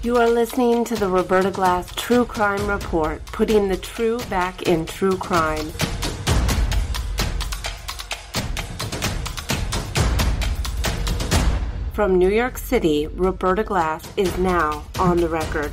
You are listening to the Roberta Glass True Crime Report, putting the true back in true crime. From New York City, Roberta Glass is now on the record.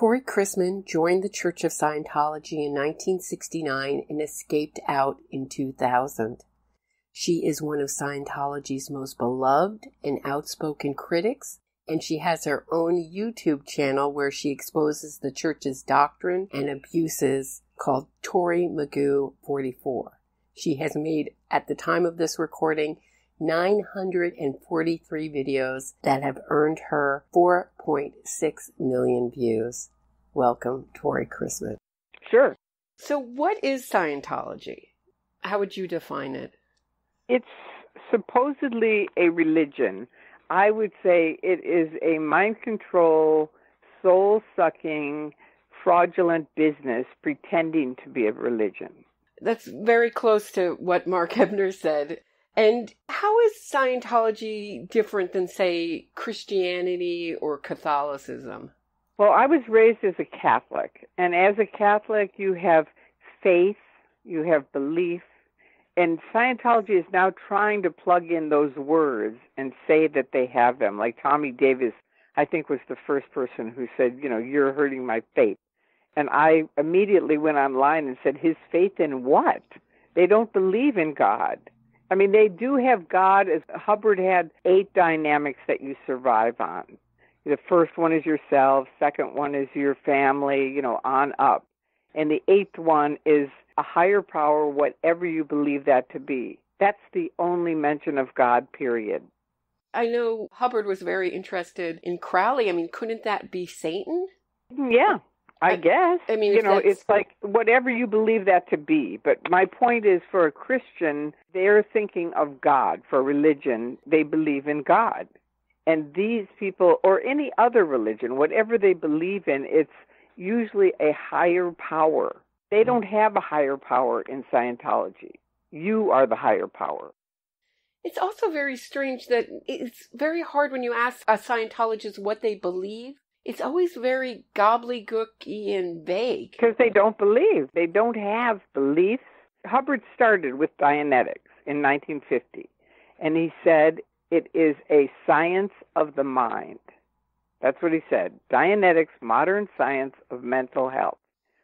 Tory Christman joined the Church of Scientology in 1969 and escaped out in 2000. She is one of Scientology's most beloved and outspoken critics and she has her own YouTube channel where she exposes the church's doctrine and abuses called Tori Magoo 44. She has made, at the time of this recording, 943 videos that have earned her 4.6 million views. Welcome, Tory Christman. Sure. So, what is Scientology? How would you define it? It's supposedly a religion I would say it is a mind control, soul sucking, fraudulent business pretending to be a religion. That's very close to what Mark Ebner said. And how is Scientology different than, say, Christianity or Catholicism? Well, I was raised as a Catholic, and as a Catholic, you have faith, you have belief, and Scientology is now trying to plug in those words and say that they have them. Like Tommy Davis, I think, was the first person who said, you know, you're hurting my faith. And I immediately went online and said, his faith in what? They don't believe in God. I mean, they do have God as Hubbard had eight dynamics that you survive on. The first one is yourself, second one is your family, you know, on up. And the eighth one is a higher power, whatever you believe that to be. That's the only mention of God, period. I know Hubbard was very interested in Crowley. I mean, couldn't that be Satan? Yeah, I, I guess. I mean, you know, it's like whatever you believe that to be. But my point is for a Christian, they're thinking of God. For religion, they believe in God. And these people, or any other religion, whatever they believe in, it's usually a higher power they don't mm-hmm. have a higher power in Scientology. You are the higher power. It's also very strange that it's very hard when you ask a Scientologist what they believe. It's always very gobbledygooky and vague. Because they don't believe. They don't have beliefs. Hubbard started with Dianetics in 1950, and he said it is a science of the mind. That's what he said. Dianetics, modern science of mental health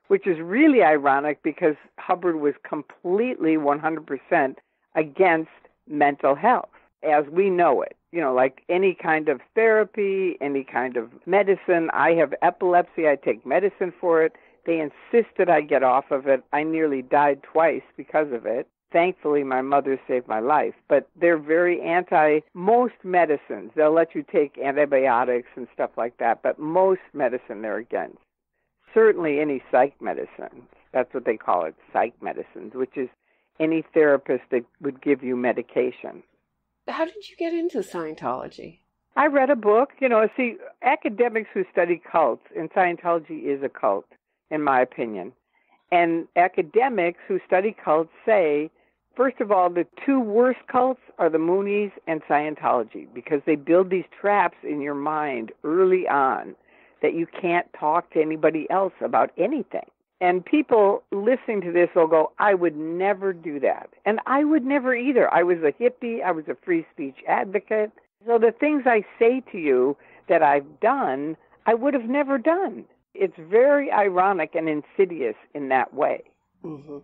which is really ironic because Hubbard was completely 100% against mental health as we know it. You know, like any kind of therapy, any kind of medicine. I have epilepsy, I take medicine for it. They insisted I get off of it. I nearly died twice because of it. Thankfully, my mother saved my life. But they're very anti most medicines. They'll let you take antibiotics and stuff like that, but most medicine they're against certainly any psych medicine. That's what they call it, psych medicines, which is any therapist that would give you medication. How did you get into Scientology? I read a book. You know, see, academics who study cults, and Scientology is a cult, in my opinion. And academics who study cults say, first of all, the two worst cults are the Moonies and Scientology because they build these traps in your mind early on that you can't talk to anybody else about anything. And people listening to this will go, I would never do that. And I would never either. I was a hippie, I was a free speech advocate. So the things I say to you that I've done, I would have never done. It's very ironic and insidious in that way. Mm-hmm.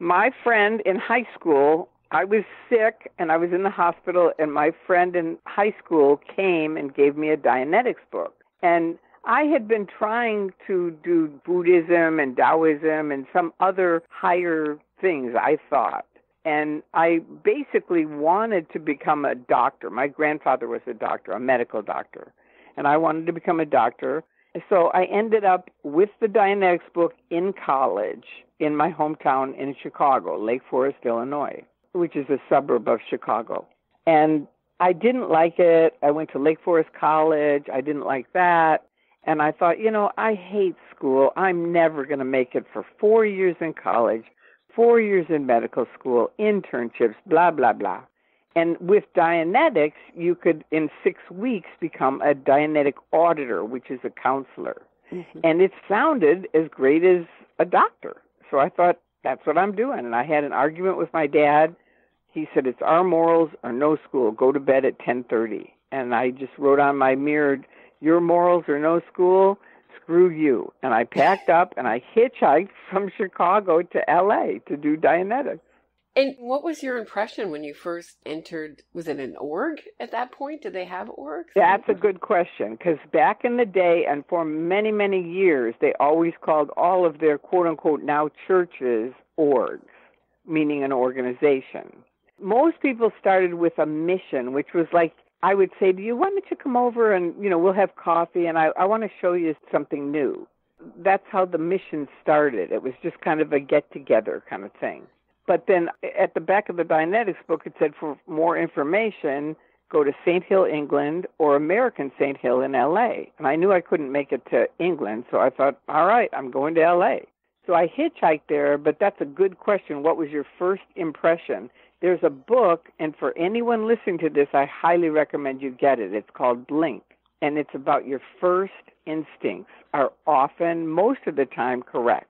My friend in high school, I was sick and I was in the hospital, and my friend in high school came and gave me a Dianetics book. And I had been trying to do Buddhism and Taoism and some other higher things, I thought. And I basically wanted to become a doctor. My grandfather was a doctor, a medical doctor. And I wanted to become a doctor. So I ended up with the Dianetics book in college in my hometown in Chicago, Lake Forest, Illinois, which is a suburb of Chicago. And I didn't like it. I went to Lake Forest College. I didn't like that. And I thought, you know, I hate school. I'm never going to make it for four years in college, four years in medical school, internships, blah, blah, blah. And with Dianetics, you could, in six weeks, become a Dianetic auditor, which is a counselor. Mm-hmm. And it sounded as great as a doctor. So I thought, that's what I'm doing. And I had an argument with my dad. He said, it's our morals or no school. Go to bed at 1030. And I just wrote on my mirror, your morals or no school screw you. And I packed up and I hitchhiked from Chicago to LA to do Dianetics. And what was your impression when you first entered? Was it an org at that point? Did they have orgs? That's a good question because back in the day and for many, many years, they always called all of their quote unquote now churches orgs, meaning an organization. Most people started with a mission, which was like I would say to you, why don't you come over and, you know, we'll have coffee and I, I want to show you something new. That's how the mission started. It was just kind of a get together kind of thing. But then at the back of the Dianetics book, it said for more information, go to St. Hill, England, or American St. Hill in LA. And I knew I couldn't make it to England, so I thought, all right, I'm going to LA. So I hitchhiked there, but that's a good question. What was your first impression? There's a book, and for anyone listening to this, I highly recommend you get it. It's called Blink, and it's about your first instincts are often, most of the time, correct.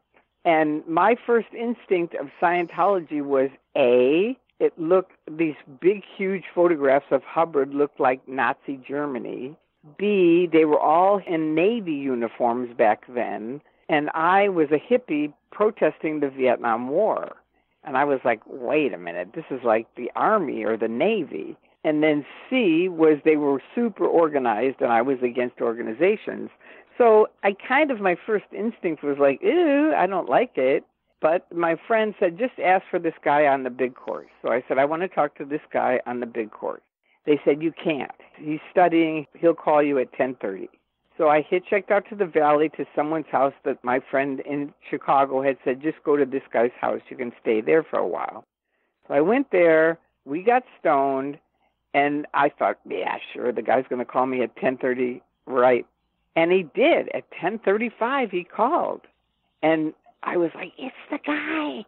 And my first instinct of Scientology was A, it looked, these big, huge photographs of Hubbard looked like Nazi Germany. B, they were all in Navy uniforms back then. And I was a hippie protesting the Vietnam War. And I was like, wait a minute, this is like the Army or the Navy. And then C was they were super organized and I was against organizations. So I kind of, my first instinct was like, ew, I don't like it. But my friend said, just ask for this guy on the big course. So I said, I want to talk to this guy on the big course. They said, you can't. He's studying. He'll call you at 1030. So I hitchhiked out to the valley to someone's house that my friend in Chicago had said, just go to this guy's house. You can stay there for a while. So I went there. We got stoned, and I thought, yeah, sure, the guy's going to call me at 10:30. Right. And he did. At 10:35, he called, and I was like, "It's the guy."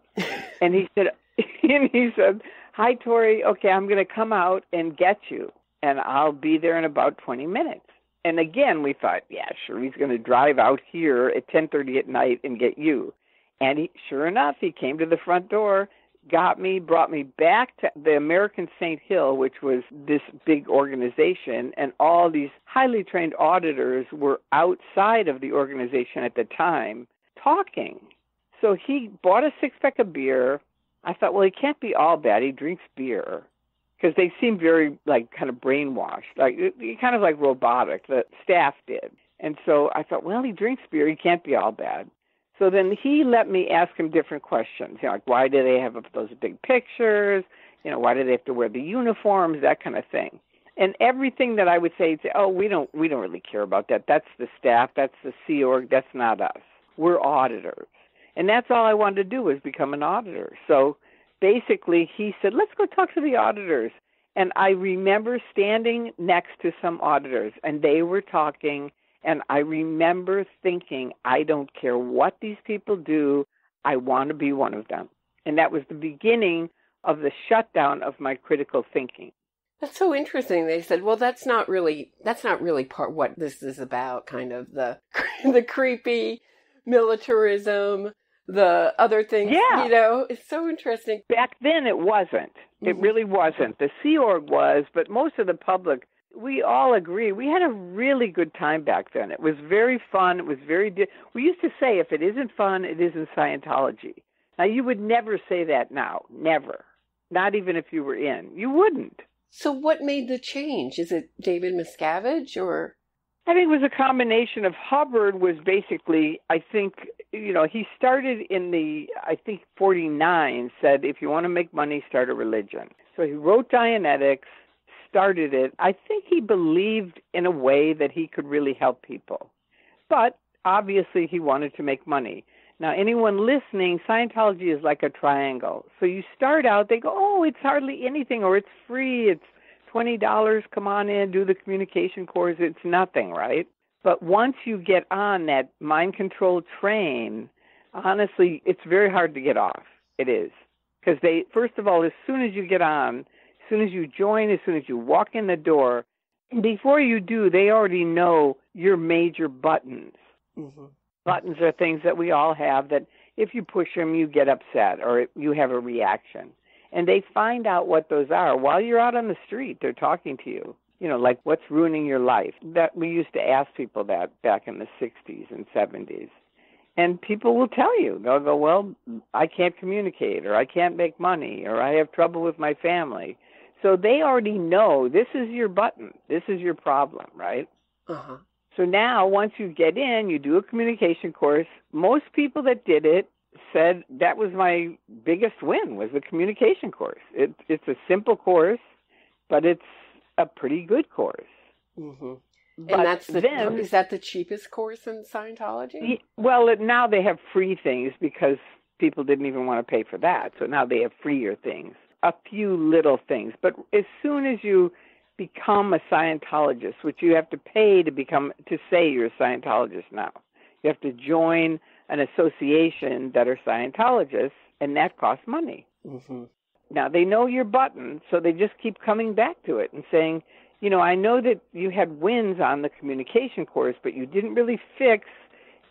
and he said, and he said, "Hi, Tory. Okay, I'm going to come out and get you, and I'll be there in about 20 minutes." And again, we thought, yeah, sure, he's going to drive out here at 10:30 at night and get you. And he, sure enough, he came to the front door, got me, brought me back to the American St. Hill, which was this big organization, and all these highly trained auditors were outside of the organization at the time talking. So he bought a six pack of beer. I thought, well, he can't be all bad. He drinks beer because they seemed very like kind of brainwashed, like kind of like robotic. The staff did, and so I thought, well, he drinks beer, he can't be all bad. So then he let me ask him different questions, you know, like why do they have those big pictures? You know, why do they have to wear the uniforms? That kind of thing. And everything that I would say, he'd say, oh, we don't, we don't really care about that. That's the staff. That's the Sea Org. That's not us. We're auditors. And that's all I wanted to do was become an auditor. So basically he said, let's go talk to the auditors. And I remember standing next to some auditors, and they were talking. And I remember thinking, I don't care what these people do, I want to be one of them. And that was the beginning of the shutdown of my critical thinking. That's so interesting. They said, "Well, that's not really that's not really part what this is about. Kind of the the creepy militarism, the other things. Yeah. You know, it's so interesting. Back then, it wasn't. It mm-hmm. really wasn't. The Sea Org was, but most of the public, we all agree, we had a really good time back then. It was very fun. It was very. Di- we used to say, if it isn't fun, it isn't Scientology. Now, you would never say that now. Never. Not even if you were in. You wouldn't. So, what made the change? Is it David Miscavige or? I think it was a combination of Hubbard was basically, I think, you know, he started in the, I think, 49, said, if you want to make money, start a religion. So he wrote Dianetics, started it. I think he believed in a way that he could really help people. But obviously, he wanted to make money. Now, anyone listening, Scientology is like a triangle. So you start out, they go, oh, it's hardly anything, or it's free, it's twenty dollars, come on in, do the communication course. It's nothing, right? But once you get on that mind control train, honestly, it's very hard to get off. It is. Because they, first of all, as soon as you get on, soon as you join, as soon as you walk in the door, before you do, they already know your major buttons. Mm-hmm. Buttons are things that we all have that if you push them, you get upset or you have a reaction. And they find out what those are while you're out on the street. They're talking to you. You know, like what's ruining your life. That we used to ask people that back in the 60s and 70s. And people will tell you, they'll go, Well, I can't communicate, or I can't make money, or I have trouble with my family. So they already know this is your button, this is your problem, right? Uh-huh. So now, once you get in, you do a communication course. Most people that did it said that was my biggest win was the communication course. It, it's a simple course, but it's a pretty good course. Mm-hmm. and that's the then, is that the cheapest course in Scientology? Well, now they have free things because people didn't even want to pay for that. So now they have freer things, a few little things. But as soon as you become a Scientologist, which you have to pay to become to say you're a Scientologist now. You have to join an association that are Scientologists, and that costs money. Mm-hmm. Now they know your button, so they just keep coming back to it and saying, you know, I know that you had wins on the communication course, but you didn't really fix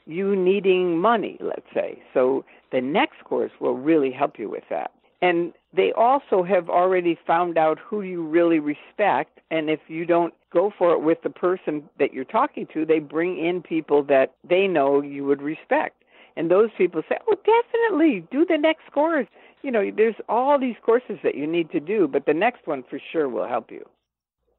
you needing money, let's say. So the next course will really help you with that. And they also have already found out who you really respect. And if you don't go for it with the person that you're talking to, they bring in people that they know you would respect. And those people say, oh, definitely do the next course. You know, there's all these courses that you need to do, but the next one for sure will help you.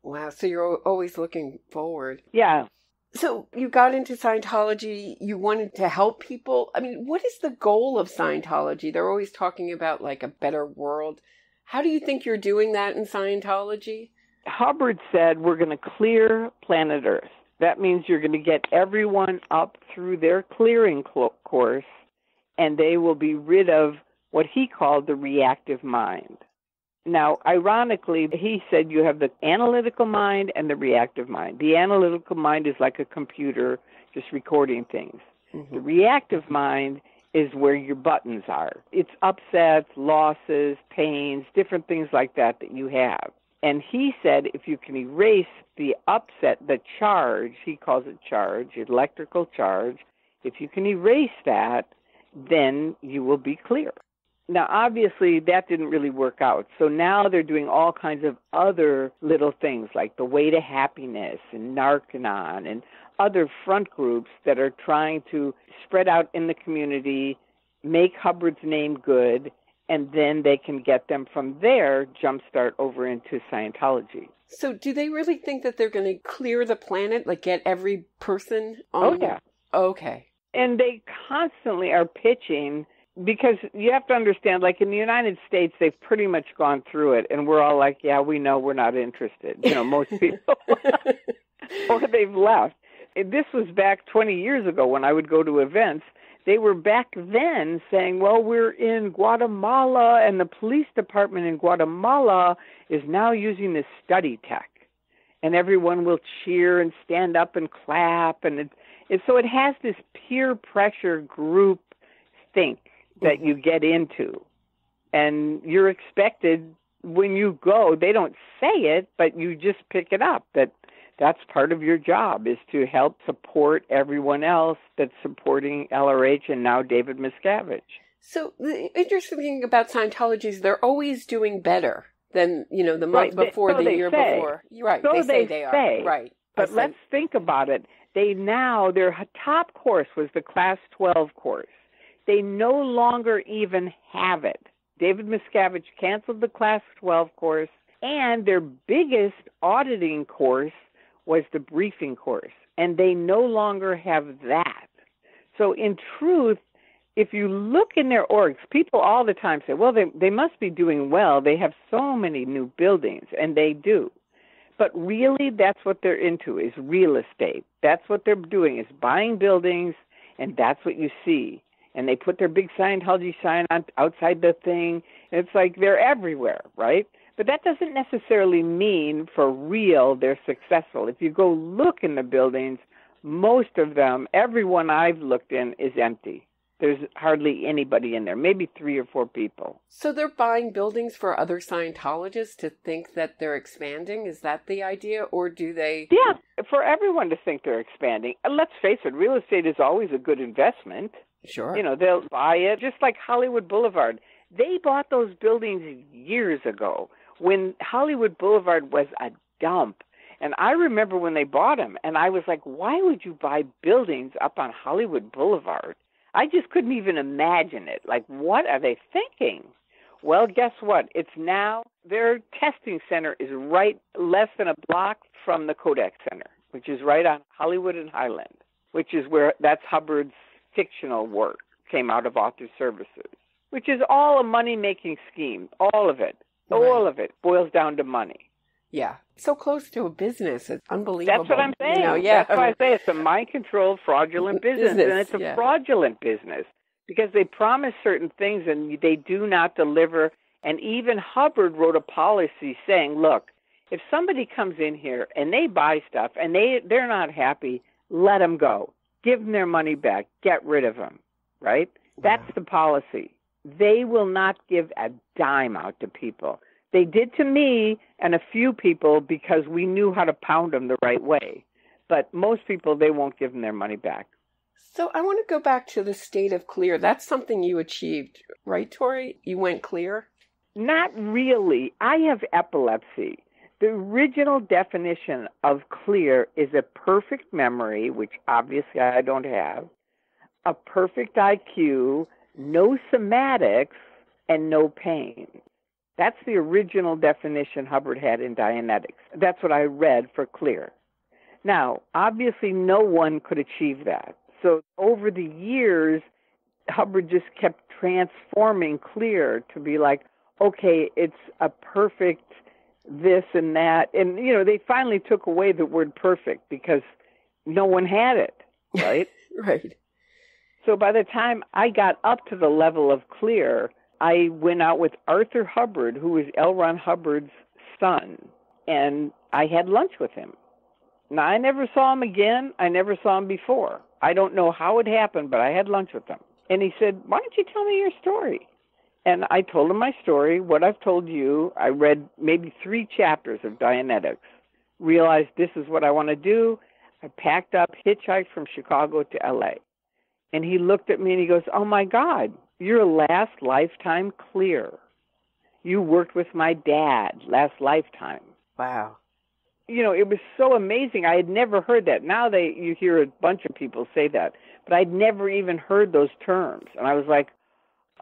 Wow. So you're always looking forward. Yeah. So you got into Scientology, you wanted to help people. I mean, what is the goal of Scientology? They're always talking about like a better world. How do you think you're doing that in Scientology? Hubbard said we're going to clear planet Earth. That means you're going to get everyone up through their clearing course and they will be rid of what he called the reactive mind. Now, ironically, he said you have the analytical mind and the reactive mind. The analytical mind is like a computer just recording things. Mm-hmm. The reactive mind is where your buttons are. It's upsets, losses, pains, different things like that that you have. And he said if you can erase the upset, the charge, he calls it charge, electrical charge, if you can erase that, then you will be clear. Now, obviously, that didn't really work out. So now they're doing all kinds of other little things like the Way to Happiness and Narconon and other front groups that are trying to spread out in the community, make Hubbard's name good, and then they can get them from there, jumpstart over into Scientology. So, do they really think that they're going to clear the planet, like get every person on? Oh, yeah. Okay. And they constantly are pitching because you have to understand like in the united states they've pretty much gone through it and we're all like yeah we know we're not interested you know most people. Or they've left. This was back 20 years ago when i would go to events. They were back then saying well we're in guatemala and the police department in guatemala is now using this study tech and everyone will cheer and stand up and clap and it, it so it has this peer pressure group think that you get into. And you're expected when you go, they don't say it, but you just pick it up that that's part of your job is to help support everyone else that's supporting LRH and now David Miscavige. So the interesting thing about Scientology is they're always doing better than you know the month right. before, so the year say. before. You're right. So they, say they are. Right. But let's think about it. They now their top course was the Class 12 course. They no longer even have it. David Miscavige canceled the Class 12 course, and their biggest auditing course was the briefing course, and they no longer have that. So, in truth, if you look in their orgs, people all the time say, well, they, they must be doing well. They have so many new buildings, and they do. But really, that's what they're into is real estate. That's what they're doing is buying buildings, and that's what you see and they put their big Scientology sign on outside the thing. It's like they're everywhere, right? But that doesn't necessarily mean for real they're successful. If you go look in the buildings, most of them, everyone I've looked in, is empty. There's hardly anybody in there, maybe three or four people. So they're buying buildings for other Scientologists to think that they're expanding? Is that the idea? Or do they? Yeah, for everyone to think they're expanding. Let's face it, real estate is always a good investment. Sure. You know, they'll buy it just like Hollywood Boulevard. They bought those buildings years ago when Hollywood Boulevard was a dump. And I remember when they bought them, and I was like, why would you buy buildings up on Hollywood Boulevard? I just couldn't even imagine it. Like, what are they thinking? Well, guess what? It's now their testing center is right less than a block from the Kodak Center, which is right on Hollywood and Highland, which is where that's Hubbard's fictional work came out of Author Services, which is all a money making scheme. All of it. Right. All of it boils down to money. Yeah. So close to a business. It's unbelievable. That's what I'm saying. You know, yeah. That's why I say it's a mind controlled fraudulent business, business, and it's a yeah. fraudulent business because they promise certain things and they do not deliver. And even Hubbard wrote a policy saying, look, if somebody comes in here and they buy stuff and they they're not happy, let them go. Give them their money back. Get rid of them. Right? That's the policy. They will not give a dime out to people. They did to me and a few people because we knew how to pound them the right way. But most people, they won't give them their money back. So I want to go back to the state of clear. That's something you achieved, right, Tory? You went clear? Not really. I have epilepsy. The original definition of clear is a perfect memory, which obviously I don't have, a perfect IQ, no somatics, and no pain. That's the original definition Hubbard had in Dianetics. That's what I read for clear. Now, obviously, no one could achieve that. So, over the years, Hubbard just kept transforming clear to be like, okay, it's a perfect this and that. And, you know, they finally took away the word perfect because no one had it, right? right. So, by the time I got up to the level of clear, I went out with Arthur Hubbard, who was L. Ron Hubbard's son, and I had lunch with him. Now, I never saw him again. I never saw him before. I don't know how it happened, but I had lunch with him. And he said, Why don't you tell me your story? And I told him my story, what I've told you. I read maybe three chapters of Dianetics, realized this is what I want to do. I packed up, hitchhiked from Chicago to LA. And he looked at me and he goes, Oh my God, your last lifetime clear. You worked with my dad last lifetime. Wow. You know, it was so amazing. I had never heard that. Now they you hear a bunch of people say that, but I'd never even heard those terms. And I was like,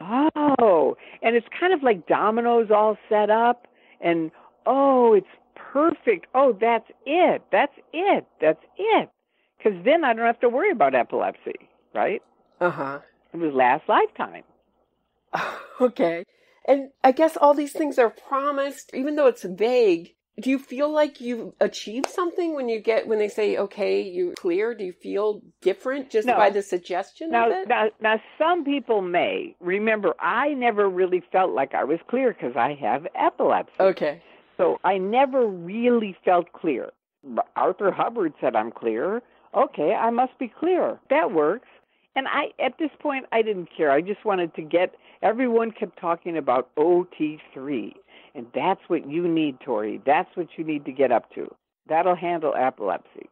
"Oh." And it's kind of like dominoes all set up and oh, it's perfect. Oh, that's it. That's it. That's it. Cuz then I don't have to worry about epilepsy, right? Uh-huh. It was last lifetime. okay. And I guess all these things are promised, even though it's vague. Do you feel like you've achieved something when you get when they say okay, you clear? Do you feel different just no. by the suggestion now, of it? Now, now, some people may remember. I never really felt like I was clear because I have epilepsy. Okay. So I never really felt clear. Arthur Hubbard said I'm clear. Okay, I must be clear. That works. And I, at this point, I didn't care. I just wanted to get. Everyone kept talking about OT3, and that's what you need, Tory. That's what you need to get up to. That'll handle epilepsy.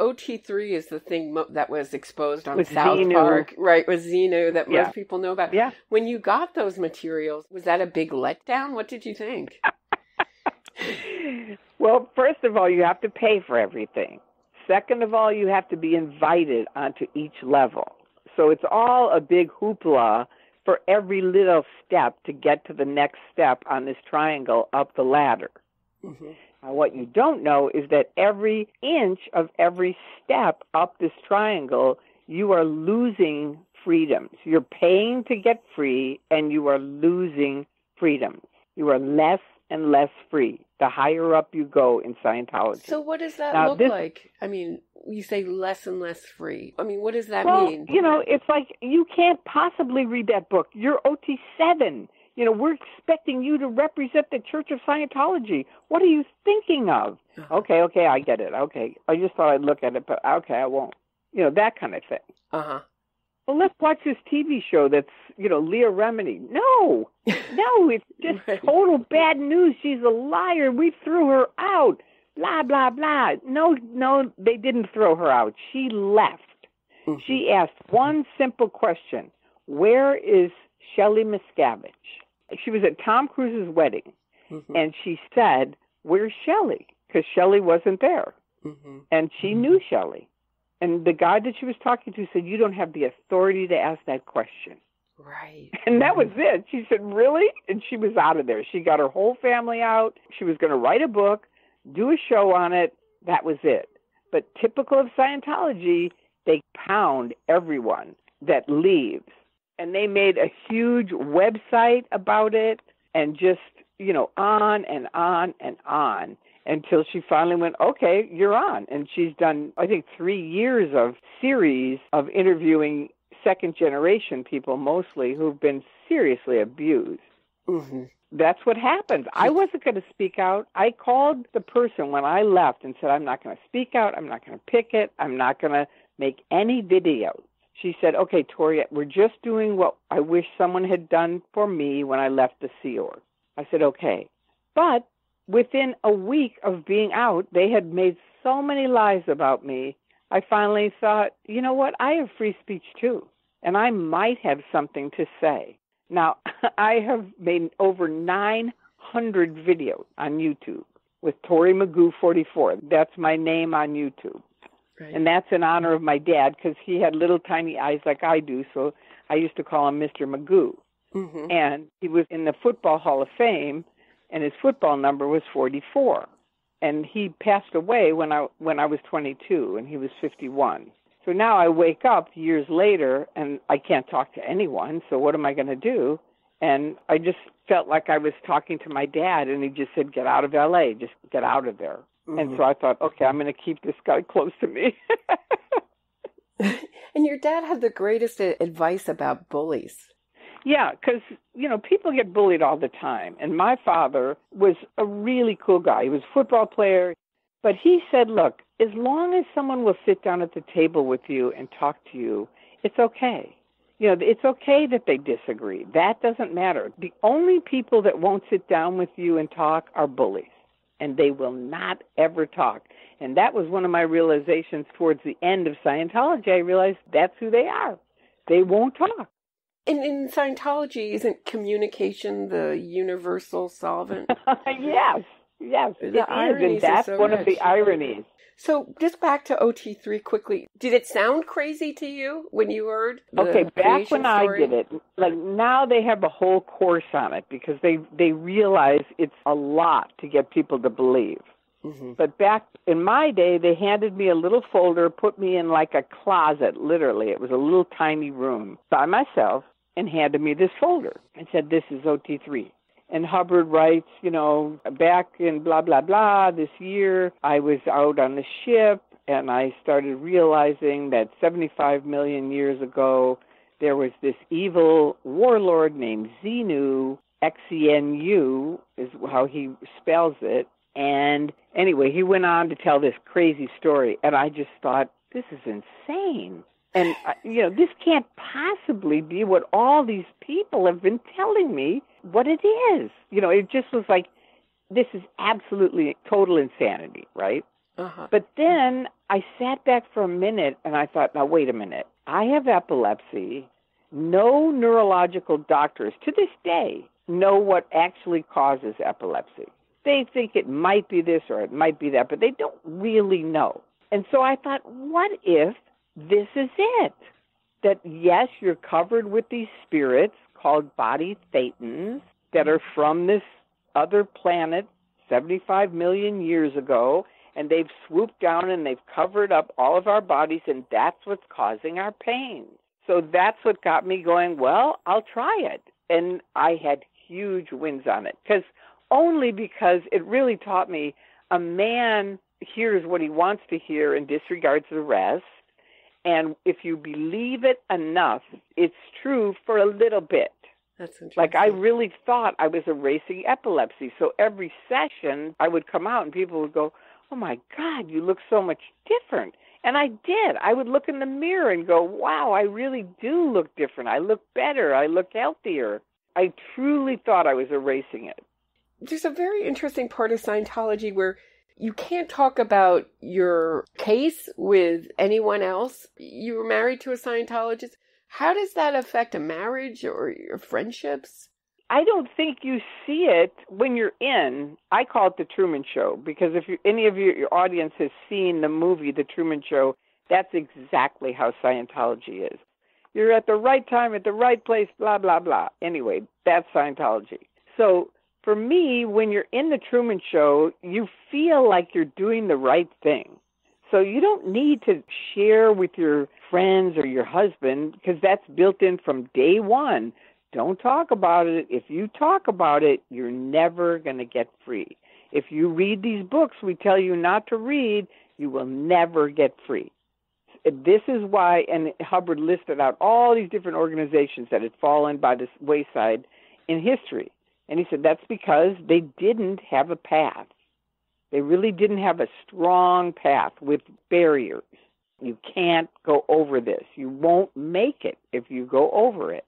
OT3 is the thing mo- that was exposed on with South Xenu. Park, right? With Xenu that yeah. most people know about. Yeah. When you got those materials, was that a big letdown? What did you think? well, first of all, you have to pay for everything. Second of all, you have to be invited onto each level. So it's all a big hoopla for every little step to get to the next step on this triangle up the ladder. Mm-hmm. Now, what you don't know is that every inch of every step up this triangle, you are losing freedoms. You're paying to get free, and you are losing freedoms. You are less and less free the higher up you go in Scientology. So, what does that now, look this, like? I mean, you say less and less free. I mean, what does that well, mean? You know, it's like you can't possibly read that book. You're OT7. You know, we're expecting you to represent the Church of Scientology. What are you thinking of? Uh-huh. Okay, okay, I get it. Okay, I just thought I'd look at it, but okay, I won't. You know, that kind of thing. Uh huh. Well, let's watch this TV show that's, you know, Leah Remini. No, no, it's just right. total bad news. She's a liar. We threw her out. Blah, blah, blah. No, no, they didn't throw her out. She left. Mm-hmm. She asked one simple question Where is Shelley Miscavige? She was at Tom Cruise's wedding, mm-hmm. and she said, Where's Shelley? Because Shelley wasn't there. Mm-hmm. And she mm-hmm. knew Shelley. And the guy that she was talking to said, You don't have the authority to ask that question. Right. And that was mm-hmm. it. She said, Really? And she was out of there. She got her whole family out. She was going to write a book, do a show on it. That was it. But typical of Scientology, they pound everyone that leaves. And they made a huge website about it and just, you know, on and on and on until she finally went, okay, you're on. And she's done, I think, three years of series of interviewing second generation people mostly who've been seriously abused. Mm-hmm. That's what happened. I wasn't going to speak out. I called the person when I left and said, I'm not going to speak out. I'm not going to pick it. I'm not going to make any videos. She said, Okay, Tory, we're just doing what I wish someone had done for me when I left the Sea Org. I said, Okay. But within a week of being out, they had made so many lies about me. I finally thought, you know what? I have free speech too, and I might have something to say. Now, I have made over 900 videos on YouTube with Tory Magoo 44. That's my name on YouTube. Right. And that's in honor of my dad because he had little tiny eyes like I do, so I used to call him Mr. Magoo. Mm-hmm. And he was in the Football Hall of Fame, and his football number was 44. And he passed away when I when I was 22, and he was 51. So now I wake up years later, and I can't talk to anyone. So what am I going to do? And I just felt like I was talking to my dad, and he just said, "Get out of L.A. Just get out of there." Mm-hmm. And so I thought, okay, I'm going to keep this guy close to me. and your dad had the greatest advice about bullies. Yeah, because, you know, people get bullied all the time. And my father was a really cool guy. He was a football player. But he said, look, as long as someone will sit down at the table with you and talk to you, it's okay. You know, it's okay that they disagree. That doesn't matter. The only people that won't sit down with you and talk are bullies, and they will not ever talk. And that was one of my realizations towards the end of Scientology. I realized that's who they are. They won't talk. And in Scientology, isn't communication the universal solvent? yes, yes, the it is, and that's so one rich. of the ironies. So, just back to OT3 quickly. Did it sound crazy to you when you heard? okay, back when story? I did it, like now they have a whole course on it because they they realize it's a lot to get people to believe. Mm-hmm. But back in my day, they handed me a little folder, put me in like a closet, literally. It was a little tiny room by myself, and handed me this folder and said, This is OT3. And Hubbard writes, you know, back in blah, blah, blah, this year, I was out on the ship and I started realizing that 75 million years ago, there was this evil warlord named Xenu, X E N U is how he spells it. And anyway, he went on to tell this crazy story. And I just thought, this is insane. And, uh, you know, this can't possibly be what all these people have been telling me what it is. You know, it just was like, this is absolutely total insanity, right? Uh-huh. But then I sat back for a minute and I thought, now, wait a minute. I have epilepsy. No neurological doctors to this day know what actually causes epilepsy. They think it might be this or it might be that, but they don't really know. And so I thought, what if this is it. That yes, you're covered with these spirits called body thetans that are from this other planet 75 million years ago, and they've swooped down and they've covered up all of our bodies, and that's what's causing our pain. So that's what got me going, well, I'll try it. And I had huge wins on it because only because it really taught me a man hears what he wants to hear and disregards the rest and if you believe it enough, it's true for a little bit. That's interesting. Like I really thought I was erasing epilepsy. So every session I would come out and people would go, oh my God, you look so much different. And I did. I would look in the mirror and go, wow, I really do look different. I look better. I look healthier. I truly thought I was erasing it. There's a very interesting part of Scientology where you can't talk about your case with anyone else. You were married to a Scientologist. How does that affect a marriage or your friendships? I don't think you see it when you're in. I call it the Truman Show because if you, any of your, your audience has seen the movie The Truman Show, that's exactly how Scientology is. You're at the right time, at the right place, blah, blah, blah. Anyway, that's Scientology. So for me, when you're in the Truman Show, you feel like you're doing the right thing. So you don't need to share with your friends or your husband because that's built in from day one don't talk about it. If you talk about it, you're never going to get free. If you read these books we tell you not to read, you will never get free. This is why, and Hubbard listed out all these different organizations that had fallen by the wayside in history. And he said that's because they didn't have a path. They really didn't have a strong path with barriers. You can't go over this. You won't make it if you go over it.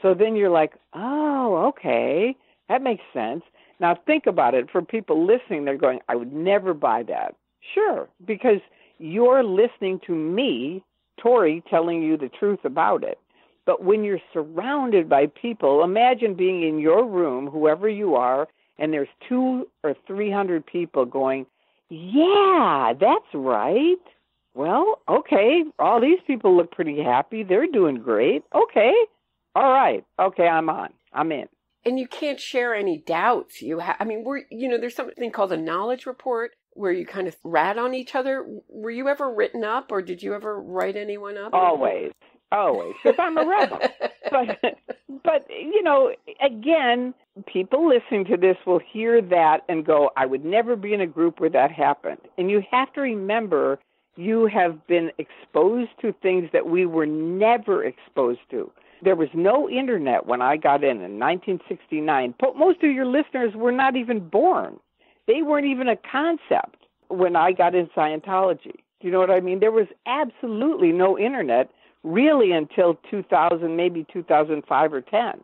So then you're like, oh, okay, that makes sense. Now think about it. For people listening, they're going, I would never buy that. Sure, because you're listening to me, Tory, telling you the truth about it. But when you're surrounded by people, imagine being in your room, whoever you are, and there's two or three hundred people going, Yeah, that's right. Well, okay, all these people look pretty happy. They're doing great. Okay, all right. Okay, I'm on. I'm in. And you can't share any doubts. You have, I mean, we're, you know, there's something called a knowledge report where you kind of rat on each other. Were you ever written up or did you ever write anyone up? Always. Always. Because I'm a rebel. but, but, you know, again, people listening to this will hear that and go, I would never be in a group where that happened. And you have to remember you have been exposed to things that we were never exposed to. There was no internet when I got in in 1969. Most of your listeners were not even born. They weren't even a concept when I got in Scientology. Do you know what I mean? There was absolutely no internet really until 2000, maybe 2005 or 10,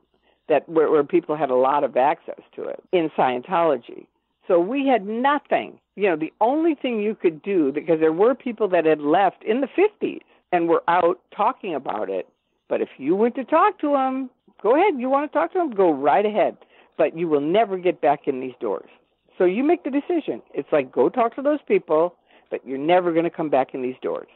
that where, where people had a lot of access to it in Scientology. So we had nothing. You know, the only thing you could do because there were people that had left in the 50s and were out talking about it but if you went to talk to them, go ahead. You want to talk to them? Go right ahead. But you will never get back in these doors. So you make the decision. It's like go talk to those people, but you're never going to come back in these doors.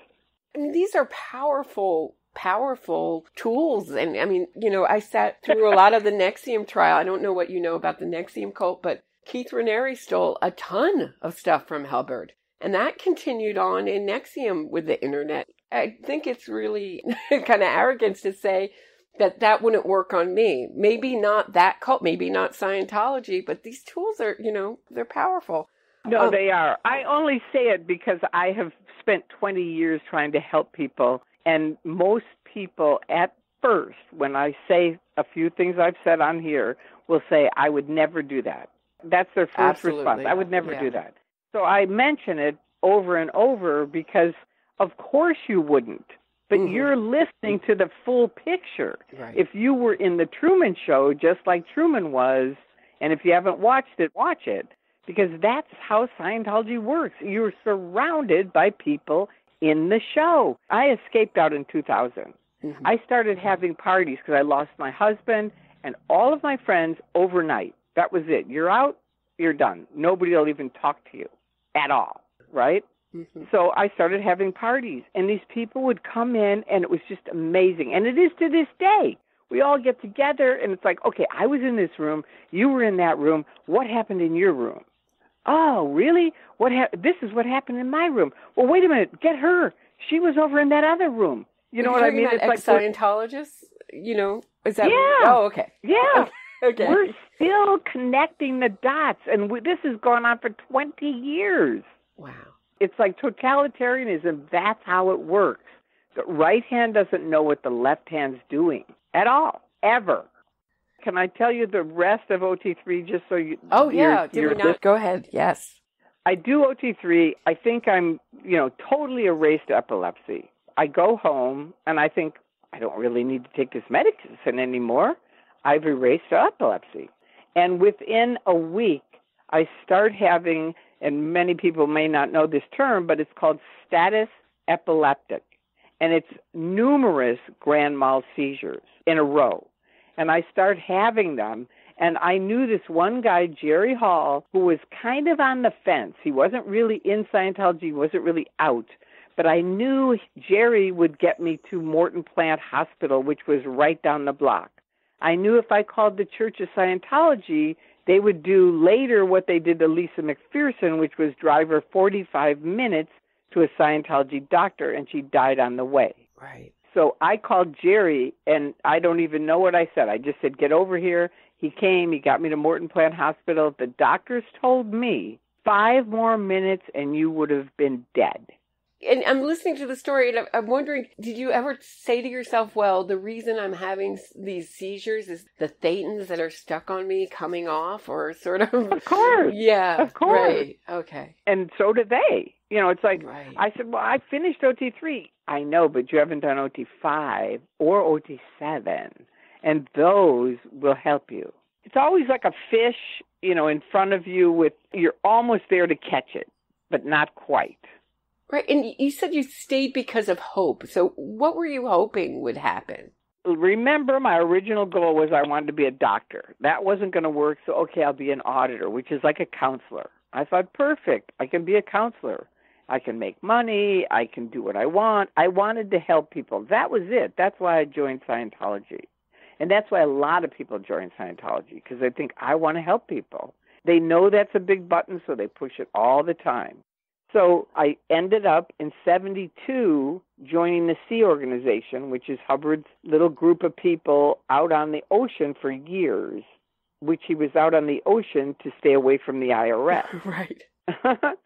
I mean, these are powerful, powerful tools. And I mean, you know, I sat through a lot of the NXIVM trial. I don't know what you know about the NXIVM cult, but Keith Raniere stole a ton of stuff from Hubbard. And that continued on in NXIVM with the internet. I think it's really kind of arrogance to say that that wouldn't work on me. Maybe not that cult, maybe not Scientology, but these tools are, you know, they're powerful. No, um, they are. I only say it because I have spent 20 years trying to help people, and most people at first, when I say a few things I've said on here, will say, I would never do that. That's their first Absolutely. response. I would never yeah. do that. So I mention it over and over because of course you wouldn't. But mm-hmm. you're listening to the full picture. Right. If you were in the Truman Show, just like Truman was, and if you haven't watched it, watch it. Because that's how Scientology works. You're surrounded by people in the show. I escaped out in 2000. Mm-hmm. I started having parties because I lost my husband and all of my friends overnight. That was it. You're out, you're done. Nobody will even talk to you at all, right? Mm-hmm. So I started having parties, and these people would come in, and it was just amazing. And it is to this day. We all get together, and it's like, okay, I was in this room, you were in that room. What happened in your room? Oh, really? What? Ha- this is what happened in my room. Well, wait a minute. Get her. She was over in that other room. You know what I mean? It's like Scientologists. You know, is that? Yeah. Oh, okay. Yeah. okay. We're still connecting the dots, and we, this has gone on for 20 years. Wow. It's like totalitarianism. That's how it works. The right hand doesn't know what the left hand's doing at all, ever. Can I tell you the rest of OT3 just so you? Oh yeah, did we not? Go ahead. Yes. I do OT3. I think I'm, you know, totally erased epilepsy. I go home and I think I don't really need to take this medicine anymore. I've erased epilepsy. And within a week, I start having, and many people may not know this term, but it's called status epileptic. And it's numerous grand mal seizures in a row. And I start having them. And I knew this one guy, Jerry Hall, who was kind of on the fence. He wasn't really in Scientology, he wasn't really out. But I knew Jerry would get me to Morton Plant Hospital, which was right down the block. I knew if I called the Church of Scientology, they would do later what they did to Lisa McPherson, which was drive her 45 minutes to a Scientology doctor, and she died on the way. Right. So I called Jerry, and I don't even know what I said. I just said, Get over here. He came, he got me to Morton Plant Hospital. The doctors told me five more minutes and you would have been dead and I'm listening to the story, and I'm wondering, did you ever say to yourself, "Well, the reason I'm having these seizures is the thetans that are stuck on me coming off," or sort of? Of course, yeah, of course. Right. Okay. And so do they. You know, it's like right. I said, "Well, I finished OT three. I know, but you haven't done OT five or OT seven, and those will help you." It's always like a fish, you know, in front of you with you're almost there to catch it, but not quite. Right. And you said you stayed because of hope. So what were you hoping would happen? Remember, my original goal was I wanted to be a doctor. That wasn't going to work. So, okay, I'll be an auditor, which is like a counselor. I thought, perfect. I can be a counselor. I can make money. I can do what I want. I wanted to help people. That was it. That's why I joined Scientology. And that's why a lot of people join Scientology because they think, I want to help people. They know that's a big button, so they push it all the time. So I ended up in 72 joining the Sea Organization, which is Hubbard's little group of people out on the ocean for years, which he was out on the ocean to stay away from the IRS. right.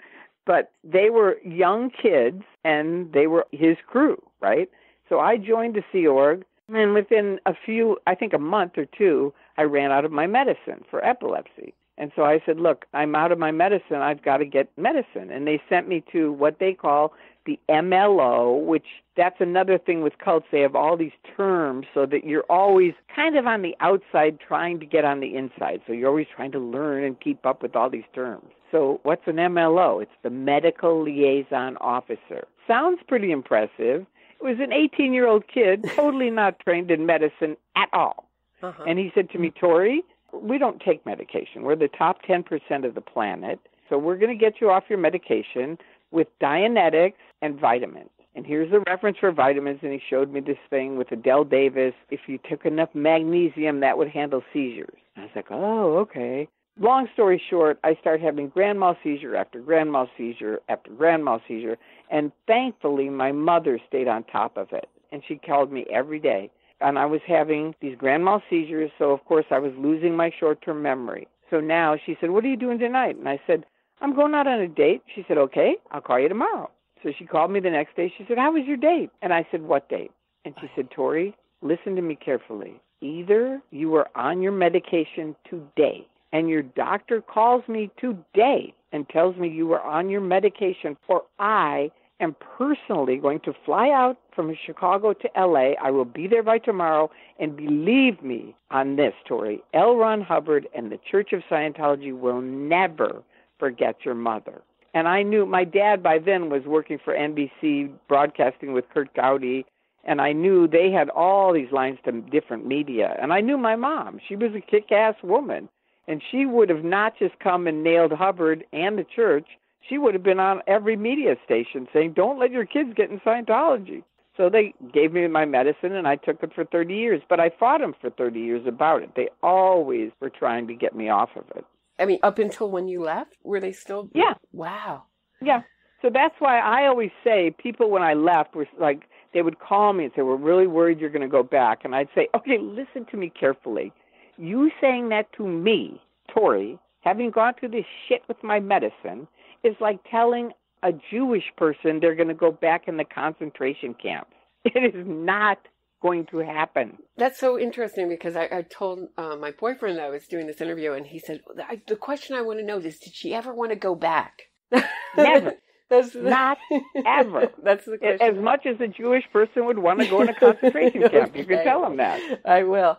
but they were young kids and they were his crew, right? So I joined the Sea Org, and within a few, I think a month or two, I ran out of my medicine for epilepsy. And so I said, Look, I'm out of my medicine. I've got to get medicine. And they sent me to what they call the MLO, which that's another thing with cults. They have all these terms so that you're always kind of on the outside trying to get on the inside. So you're always trying to learn and keep up with all these terms. So what's an MLO? It's the Medical Liaison Officer. Sounds pretty impressive. It was an 18 year old kid, totally not trained in medicine at all. Uh-huh. And he said to me, Tory, we don't take medication. We're the top 10% of the planet. So we're going to get you off your medication with Dianetics and vitamins. And here's the reference for vitamins. And he showed me this thing with Adelle Davis. If you took enough magnesium, that would handle seizures. I was like, oh, okay. Long story short, I started having grand mal seizure after grand mal seizure after grand mal seizure. And thankfully, my mother stayed on top of it. And she called me every day and I was having these grand mal seizures, so of course I was losing my short term memory. So now she said, What are you doing tonight? And I said, I'm going out on a date. She said, Okay, I'll call you tomorrow. So she called me the next day. She said, How was your date? And I said, What date? And she said, Tory, listen to me carefully. Either you are on your medication today, and your doctor calls me today and tells me you are on your medication, or I am personally going to fly out from Chicago to LA. I will be there by tomorrow. And believe me on this, Tory, L. Ron Hubbard and the Church of Scientology will never forget your mother. And I knew my dad by then was working for NBC broadcasting with Curt Gowdy. And I knew they had all these lines to different media. And I knew my mom. She was a kick ass woman. And she would have not just come and nailed Hubbard and the church, she would have been on every media station saying, "Don't let your kids get in Scientology." So they gave me my medicine, and I took it for 30 years. But I fought them for 30 years about it. They always were trying to get me off of it. I mean, up until when you left, were they still? Yeah. Wow. Yeah. So that's why I always say people when I left were like they would call me and say, "We're really worried you're going to go back," and I'd say, "Okay, listen to me carefully. You saying that to me, Tory, having gone through this shit with my medicine." is like telling a Jewish person they're going to go back in the concentration camps. It is not going to happen. That's so interesting because I, I told uh, my boyfriend that I was doing this interview, and he said, The question I want to know is, did she ever want to go back? Never. That's Not ever. That's the question. As much as a Jewish person would want to go in a concentration camp, you can tell them that. I will.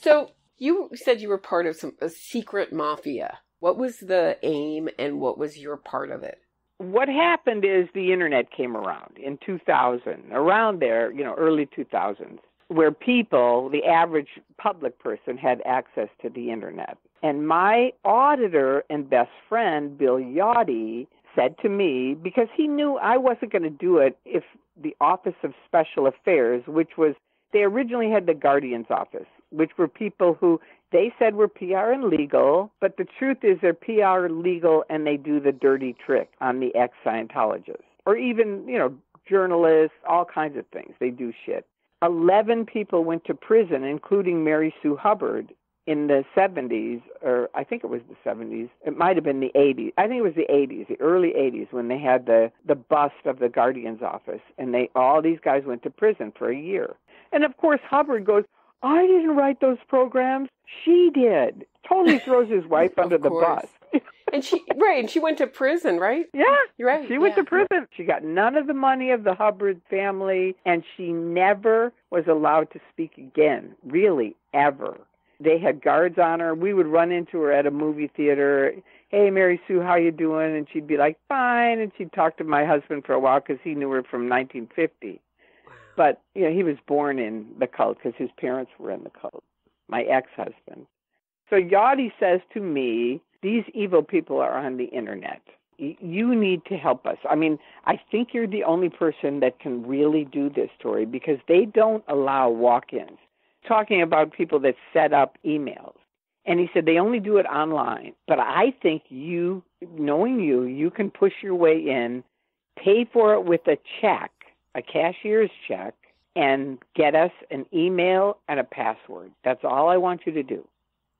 So you said you were part of some a secret mafia. What was the aim and what was your part of it? What happened is the internet came around in 2000, around there, you know, early 2000s, where people, the average public person, had access to the internet. And my auditor and best friend, Bill Yachty, said to me, because he knew I wasn't going to do it if the Office of Special Affairs, which was, they originally had the Guardian's Office, which were people who they said were PR and legal, but the truth is they're PR legal and they do the dirty trick on the ex Scientologists. Or even, you know, journalists, all kinds of things. They do shit. 11 people went to prison, including Mary Sue Hubbard, in the 70s, or I think it was the 70s. It might have been the 80s. I think it was the 80s, the early 80s, when they had the the bust of the Guardian's office, and they all these guys went to prison for a year. And of course, Hubbard goes, "I didn't write those programs. She did." Totally throws his wife under the course. bus. And she right, and she went to prison, right? yeah, You're right. she went yeah. to prison. She got none of the money of the Hubbard family, and she never was allowed to speak again, really, ever. They had guards on her. We would run into her at a movie theater. Hey, Mary Sue, how you doing? And she'd be like, fine. And she'd talk to my husband for a while because he knew her from 1950. But you know, he was born in the cult because his parents were in the cult. My ex-husband. So Yachty says to me, "These evil people are on the internet. You need to help us. I mean, I think you're the only person that can really do this, Tory, because they don't allow walk-ins. Talking about people that set up emails." And he said they only do it online. But I think you, knowing you, you can push your way in, pay for it with a check, a cashier's check, and get us an email and a password. That's all I want you to do.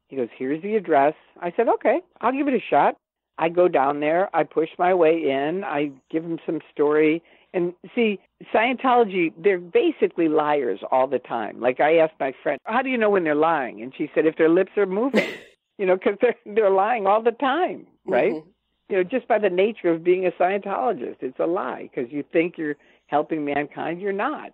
He goes, Here's the address. I said, Okay, I'll give it a shot. I go down there, I push my way in, I give him some story. And see, Scientology, they're basically liars all the time. Like I asked my friend, How do you know when they're lying? And she said, If their lips are moving, you know, because they're, they're lying all the time, right? Mhm. you know, just by the nature of being a Scientologist, it's a lie because you think you're helping mankind, you're not.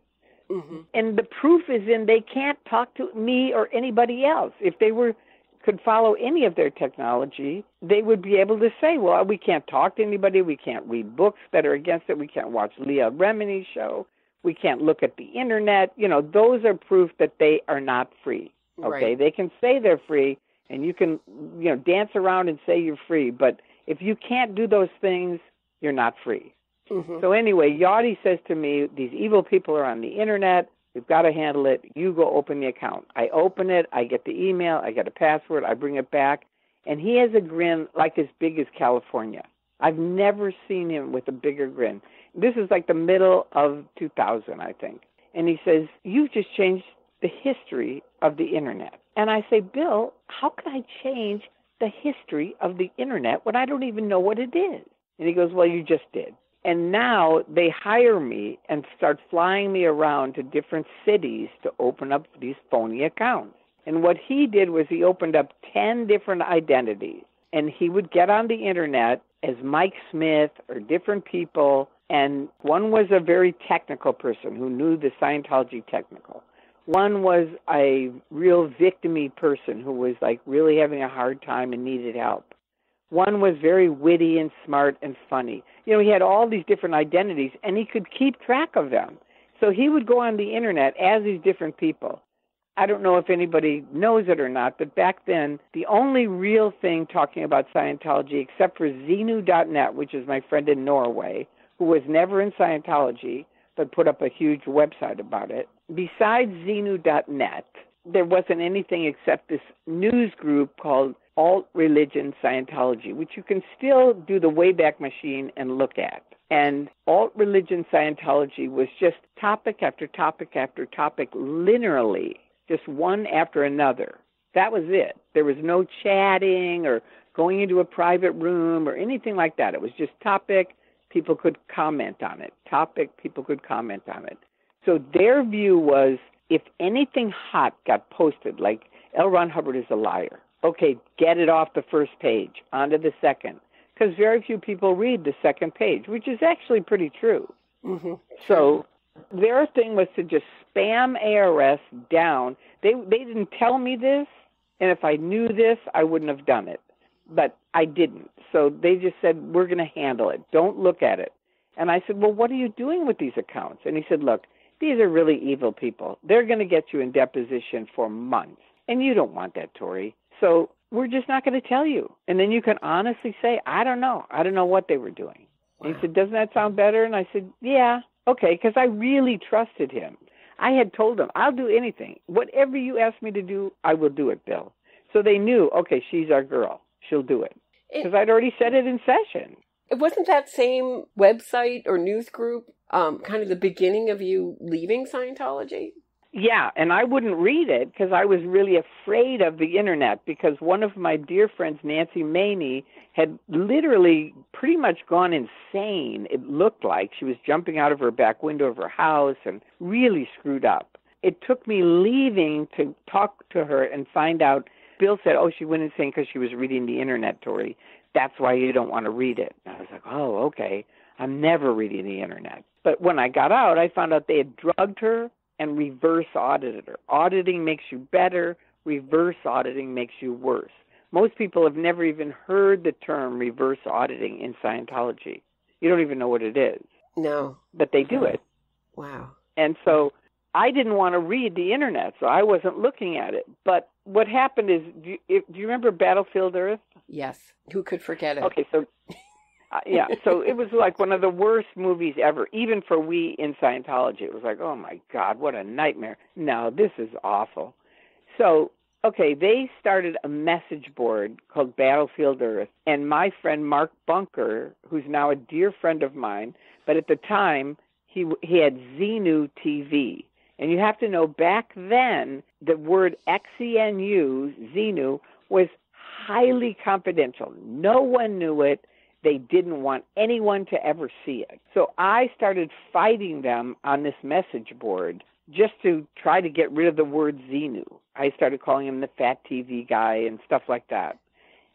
Mhm. And the proof is in they can't talk to me or anybody else. If they were could follow any of their technology, they would be able to say, "Well, we can't talk to anybody. We can't read books that are against it. We can't watch Leah Remini's show. We can't look at the internet." You know, those are proof that they are not free. Okay, Right. they can say they're free, and you can, you know, dance around and say you're free. But if you can't do those things, you're not free. Mhm. So anyway, Yachty says to me, "These evil people are on the internet. We've got to handle it. You go open the account." I open it. I get the email. I get a password. I bring it back, and he has a grin like as big as California. I've never seen him with a bigger grin. This is like the middle of 2000, I think. And he says, "You've just changed the history of the internet." And I say, "Bill, how can I change the history of the internet when I don't even know what it is?" And he goes, "Well, you just did." And now they hire me and start flying me around to different cities to open up these phony accounts. And what he did was he opened up 10 different identities. And he would get on the internet as Mike Smith or different people. And one was a very technical person who knew the Scientology technical. One was a real victimy person who was like really having a hard time and needed help. One was very witty and smart and funny. You know, he had all these different identities and he could keep track of them. So he would go on the internet as these different people. I don't know if anybody knows it or not, but back then, the only real thing talking about Scientology, except for Xenu.net, which is my friend in Norway, who was never in Scientology, but put up a huge website about it, besides Xenu.net, there wasn't anything except this news group called Alt Religion Scientology, which you can still do the Wayback Machine and look at. And Alt Religion Scientology was just topic after topic after topic, linearly, just one after another. That was it. There was no chatting or going into a private room or anything like that. It was just topic, people could comment on it. Topic, people could comment on it. So their view was if anything hot got posted, like L. Ron Hubbard is a liar, okay, get it off the first page, onto the second. because very few people read the second page, which is actually pretty true. Mm-hmm. So their thing was to just spam ARS down. They they didn't tell me this, and if I knew this, I wouldn't have done it. But I didn't. So they just said, "We're going to handle it. Don't look at it." And I said, "Well, what are you doing with these accounts?" And he said, "Look, these are really evil people. They're going to get you in deposition for months, and you don't want that, Tory. So we're just not going to tell you. And then you can honestly say, I don't know. I don't know what they were doing. And he said, Doesn't that sound better? And I said, Yeah, okay, because I really trusted him. I had told him, I'll do anything. Whatever you ask me to do, I will do it, Bill. So they knew, okay, she's our girl. She'll do it. Because I'd already said it in session. It wasn't that same website or news group um, kind of the beginning of you leaving Scientology? Yeah, and I wouldn't read it because I was really afraid of the internet because one of my dear friends, Nancy Many, had literally pretty much gone insane. It looked like she was jumping out of her back window of her house and really screwed up. It took me leaving to talk to her and find out. Bill said, "Oh, she went insane because she was reading the internet, Tory. That's why you don't want to read it." And I was like, "Oh, okay. I'm never reading the internet." But when I got out, I found out they had drugged her and reverse audited her. Auditing makes you better, reverse auditing makes you worse. Most people have never even heard the term reverse auditing in Scientology. You don't even know what it is. No. But they do it. Wow. And so I didn't want to read the internet, so I wasn't looking at it. But what happened is, do you, do you remember Battlefield Earth? Yes. Who could forget it? Okay, so uh, yeah, so it was like one of the worst movies ever, even for we in Scientology. It was like, oh my God, what a nightmare. No, this is awful. So, okay, they started a message board called Battlefield Earth, and my friend Mark Bunker, who's now a dear friend of mine, but at the time he he had Xenu TV, and you have to know back then the word XENU Xenu was highly confidential. No one knew it they didn't want anyone to ever see it. So I started fighting them on this message board just to try to get rid of the word Xenu. I started calling him the fat TV guy and stuff like that.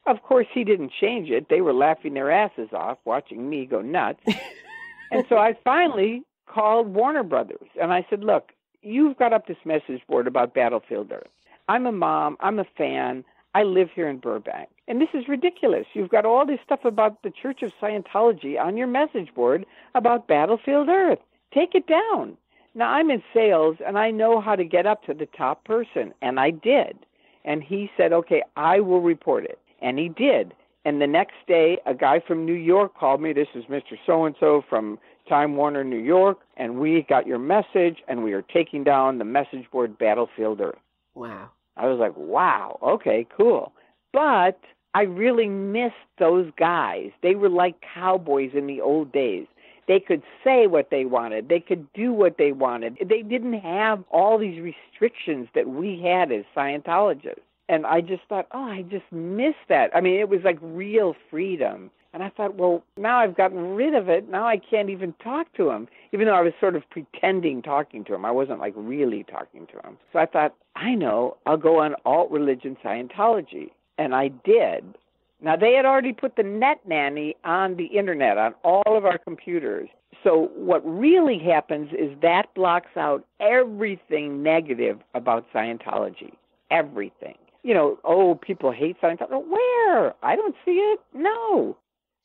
Of course, he didn't change it. They were laughing their asses off watching me go nuts. and so I finally called Warner Brothers and I said, Look, you've got up this message board about Battlefield Earth. I'm a mom, I'm a fan. I live here in Burbank. And this is ridiculous. You've got all this stuff about the Church of Scientology on your message board about Battlefield Earth. Take it down. Now, I'm in sales and I know how to get up to the top person, and I did. And he said, okay, I will report it. And he did. And the next day, a guy from New York called me. This is Mr. So and so from Time Warner, New York, and we got your message, and we are taking down the message board Battlefield Earth. Wow. I was like, wow, okay, cool. But I really missed those guys. They were like cowboys in the old days. They could say what they wanted. They could do what they wanted. They didn't have all these restrictions that we had as Scientologists. And I just thought, oh, I just missed that. I mean, it was like real freedom. And I thought, well, now I've gotten rid of it. Now I can't even talk to him, even though I was sort of pretending talking to him. I wasn't like really talking to him. So I thought, I know, I'll go on alt religion Scientology. And I did. Now, they had already put the Net Nanny on the internet, on all of our computers. So, what really happens is that blocks out everything negative about Scientology. Everything. You know, oh, people hate Scientology. Where? I don't see it. No.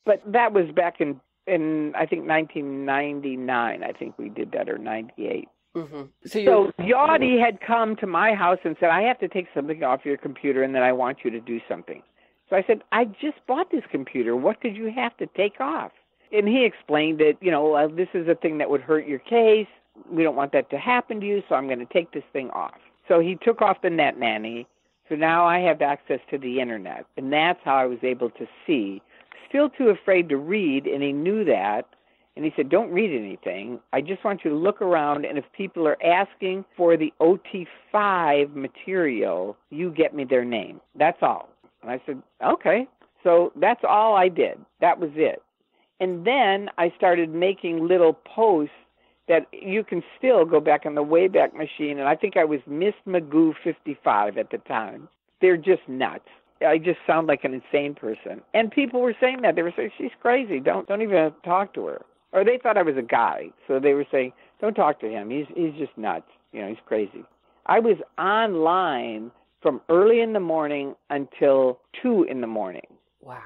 But that was back in in I think 1999. I think we did that or 98. Mm-hmm. So, so Yachty had come to my house and said, "I have to take something off your computer, and then I want you to do something." So I said, "I just bought this computer. What could you have to take off?" And he explained that You know, well, this is a thing that would hurt your case. We don't want that to happen to you, so I'm going to take this thing off. So he took off the net nanny. So now I have access to the internet, and that's how I was able to see still too afraid to read, and he knew that. And he said, Don't read anything. I just want you to look around, and if people are asking for the OT5 material, you get me their name. That's all. And I said, Okay. So that's all I did. That was it. And then I started making little posts that you can still go back on the Wayback Machine. And I think I was Miss Magoo 55 at the time. They're just nuts I just sound like an insane person. And people were saying that. They were saying, She's crazy. Don't don't even talk to her. Or they thought I was a guy. So they were saying, Don't talk to him. He's he's just nuts. You know, he's crazy. I was online from early in the morning until two in the morning. Wow.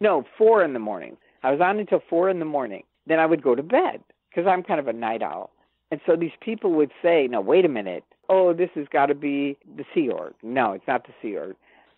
No, four in the morning. I was on until four in the morning. Then I would go to bed because I'm kind of a night owl. And so these people would say, "No, wait a minute. Oh, this has got to be the Sea Org." No, it's not the Sea Org.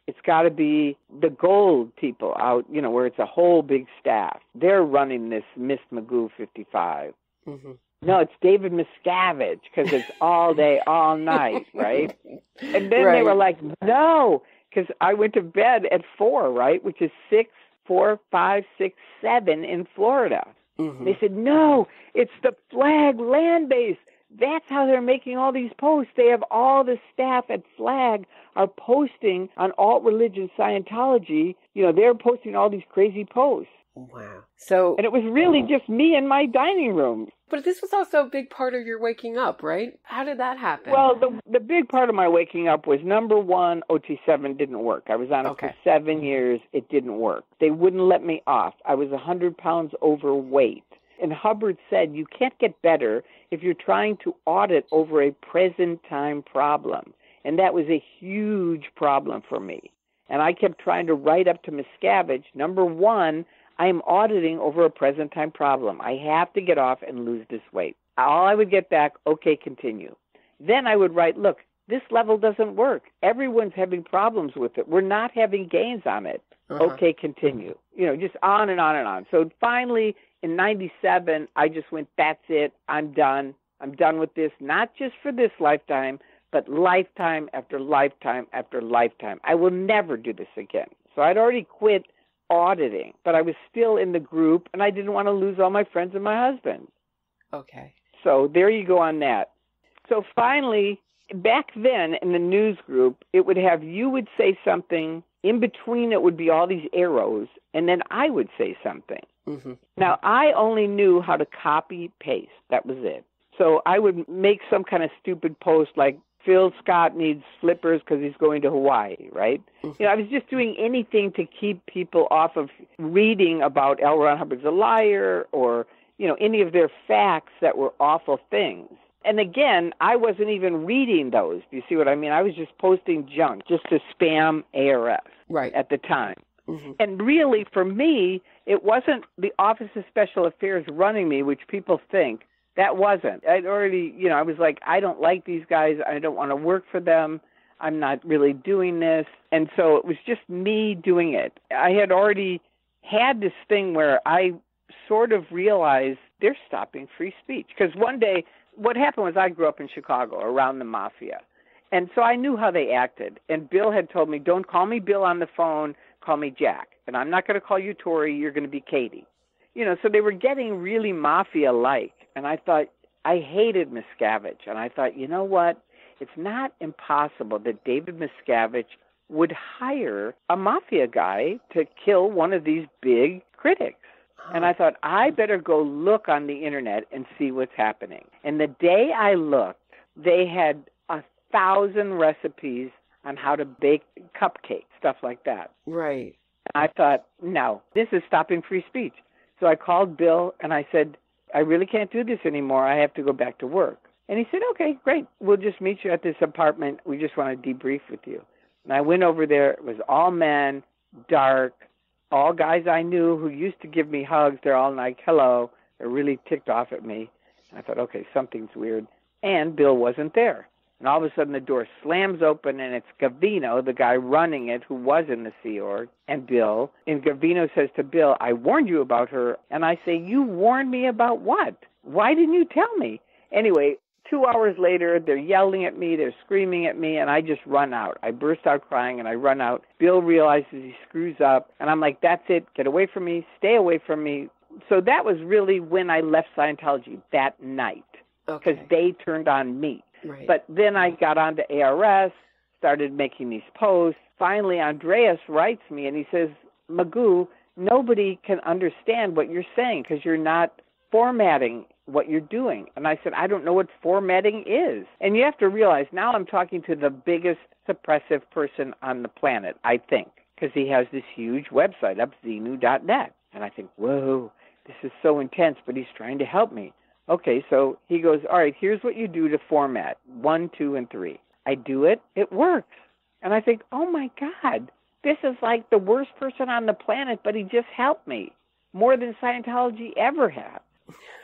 It's got to be the gold people out, you know, where it's a whole big staff. They're running this Miss Magoo 55. Mm-hmm. No, it's David Miscavige because it's all day, all night, right? And then Right. they were like, no, because I went to bed at four, right, which is six, four, five, six, seven in Florida. Mhm. They said, no, it's the flag land base. That's how they're making all these posts. They have all the staff at Flag are posting on alt religion Scientology. You know, they're posting all these crazy posts. Wow. So, And it was really just me in my dining room. but this was also a big part of your waking up, right? How did that happen? Well, the the big part of my waking up was number one, OT7 didn't work. I was on it Okay. for seven years. It didn't work. They wouldn't let me off. I was a hundred pounds overweight. And Hubbard said you can't get better if you're trying to audit over a present time problem. And that was a huge problem for me. And I kept trying to write up to Miscavige, number one, I am auditing over a present time problem. I have to get off and lose this weight. All I would get back, okay, continue. Then I would write, look, this level doesn't work. Everyone's having problems with it. We're not having gains on it. Uh-huh. Okay, continue. You know, just on and on and on. So finally, in 97, I just went, that's it. I'm done. I'm done with this, not just for this lifetime, but lifetime after lifetime after lifetime. I will never do this again. So I'd already quit auditing, but I was still in the group and I didn't want to lose all my friends and my husband. Okay. So there you go on that. So finally, back then in the news group, it would have you would say something, in between it would be all these arrows, and then I would say something. Hmm Now, I only knew how to copy paste. That was it. So I would make some kind of stupid post like Phil Scott needs slippers because he's going to Hawaii, right? Mhm. You know, I was just doing anything to keep people off of reading about L. Ron Hubbard's a liar or, you know, any of their facts that were awful things. And again, I wasn't even reading those. Do you see what I mean? I was just posting junk just to spam ARS Right. at the time. hmm And really, for me, it wasn't the Office of Special Affairs running me, which people think. That wasn't. I'd already, you know, I was like, I don't like these guys. I don't want to work for them. I'm not really doing this. And so it was just me doing it. I had already had this thing where I sort of realized they're stopping free speech. Because one day, what happened was I grew up in Chicago around the mafia. And so I knew how they acted. And Bill had told me, don't call me Bill on the phone, call me Jack. And I'm not going to call you Tory, you're going to be Katie. You know, so they were getting really mafia like. And I thought, I hated Miscavige. And I thought, you know what? It's not impossible that David Miscavige would hire a mafia guy to kill one of these big critics. And I thought, I better go look on the internet and see what's happening. And the day I looked, they had a thousand recipes on how to bake cupcakes, stuff like that. Right. I thought, no, this is stopping free speech. So I called Bill and I said, I really can't do this anymore. I have to go back to work. And he said, okay, great. We'll just meet you at this apartment. We just want to debrief with you. And I went over there. It was all men, dark, all guys I knew who used to give me hugs. They're all like, hello. They're really ticked off at me. And I thought, okay, something's weird. And Bill wasn't there. And all of a sudden the door slams open and it's Gavino, the guy running it who was in the Sea Org, and Bill. And Gavino says to Bill, I warned you about her. And I say, You warned me about what? Why didn't you tell me? Anyway, two hours later, they're yelling at me, they're screaming at me, and I just run out. I burst out crying and I run out. Bill realizes he screws up, and I'm like, That's it. Get away from me. Stay away from me. So that was really when I left Scientology that night because Okay. they turned on me. Right. But then I got onto ARS, started making these posts. Finally, Andreas writes me and he says, Magoo, nobody can understand what you're saying because you're not formatting what you're doing. And I said, I don't know what formatting is. And you have to realize now I'm talking to the biggest suppressive person on the planet, I think, because he has this huge website up, xenu.net. And I think, whoa, this is so intense, but he's trying to help me. Okay, so he goes, all right, here's what you do to format one, two, and three. I do it, it works. And I think, oh my God, this is like the worst person on the planet, but he just helped me more than Scientology ever has.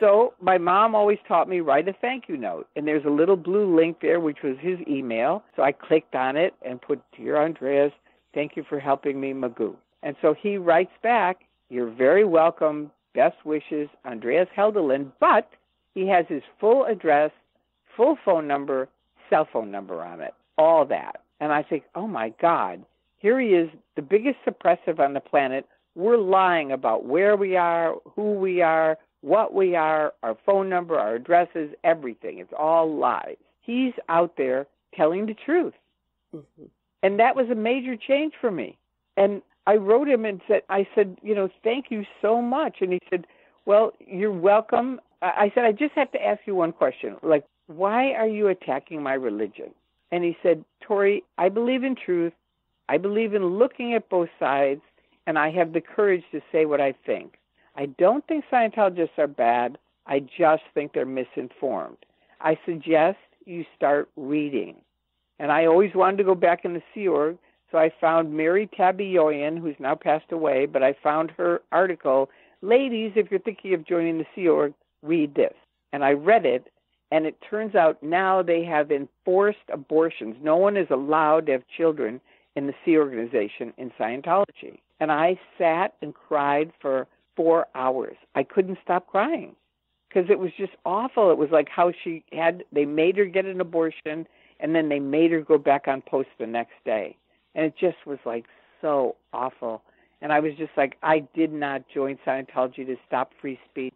So my mom always taught me write a thank you note, and there's a little blue link there, which was his email. So I clicked on it and put, "Dear Andreas, thank you for helping me, Magoo." And so he writes back, "You're very welcome. Best wishes, Andreas Heldal-Lund." But he has his full address, full phone number, cell phone number on it, all that. And I think, oh my God, here he is, the biggest suppressive on the planet. We're lying about where we are, who we are, what we are, our phone number, our addresses, everything. It's all lies. He's out there telling the truth. Mm-hmm. And that was a major change for me. And I wrote him and said, I said, you know, thank you so much. And he said, well, you're welcome. I said, I just have to ask you one question. Like, why are you attacking my religion? And he said, Tory, I believe in truth. I believe in looking at both sides, and I have the courage to say what I think. I don't think Scientologists are bad. I just think they're misinformed. I suggest you start reading. And I always wanted to go back in the Sea Org, so I found Mary Tabayoyon, who's now passed away, but I found her article, Ladies, if you're thinking of joining the Sea Org, read this. And I read it, and it turns out now they have enforced abortions. No one is allowed to have children in the Sea Organization in Scientology. And I sat and cried for four hours. I couldn't stop crying because it was just awful. It was like how she had, they made her get an abortion and then they made her go back on post the next day. And it just was like so awful. And I was just like, I did not join Scientology to stop free speech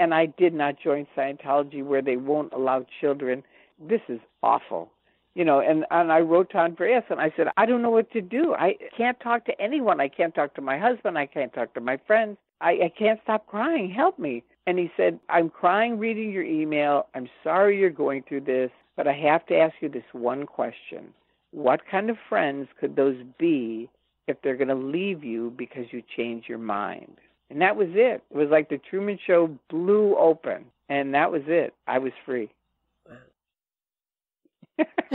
and I did not join Scientology where they won't allow children. This is awful. You know, and, and I wrote to Andreas and I said, I don't know what to do. I can't talk to anyone. I can't talk to my husband. I can't talk to my friends. I, I can't stop crying. Help me. And he said, I'm crying reading your email. I'm sorry you're going through this, but I have to ask you this one question. What kind of friends could those be if they're going to leave you because you change your mind? And that was it. It was like the Truman Show blew open, and that was it. I was free. Wow.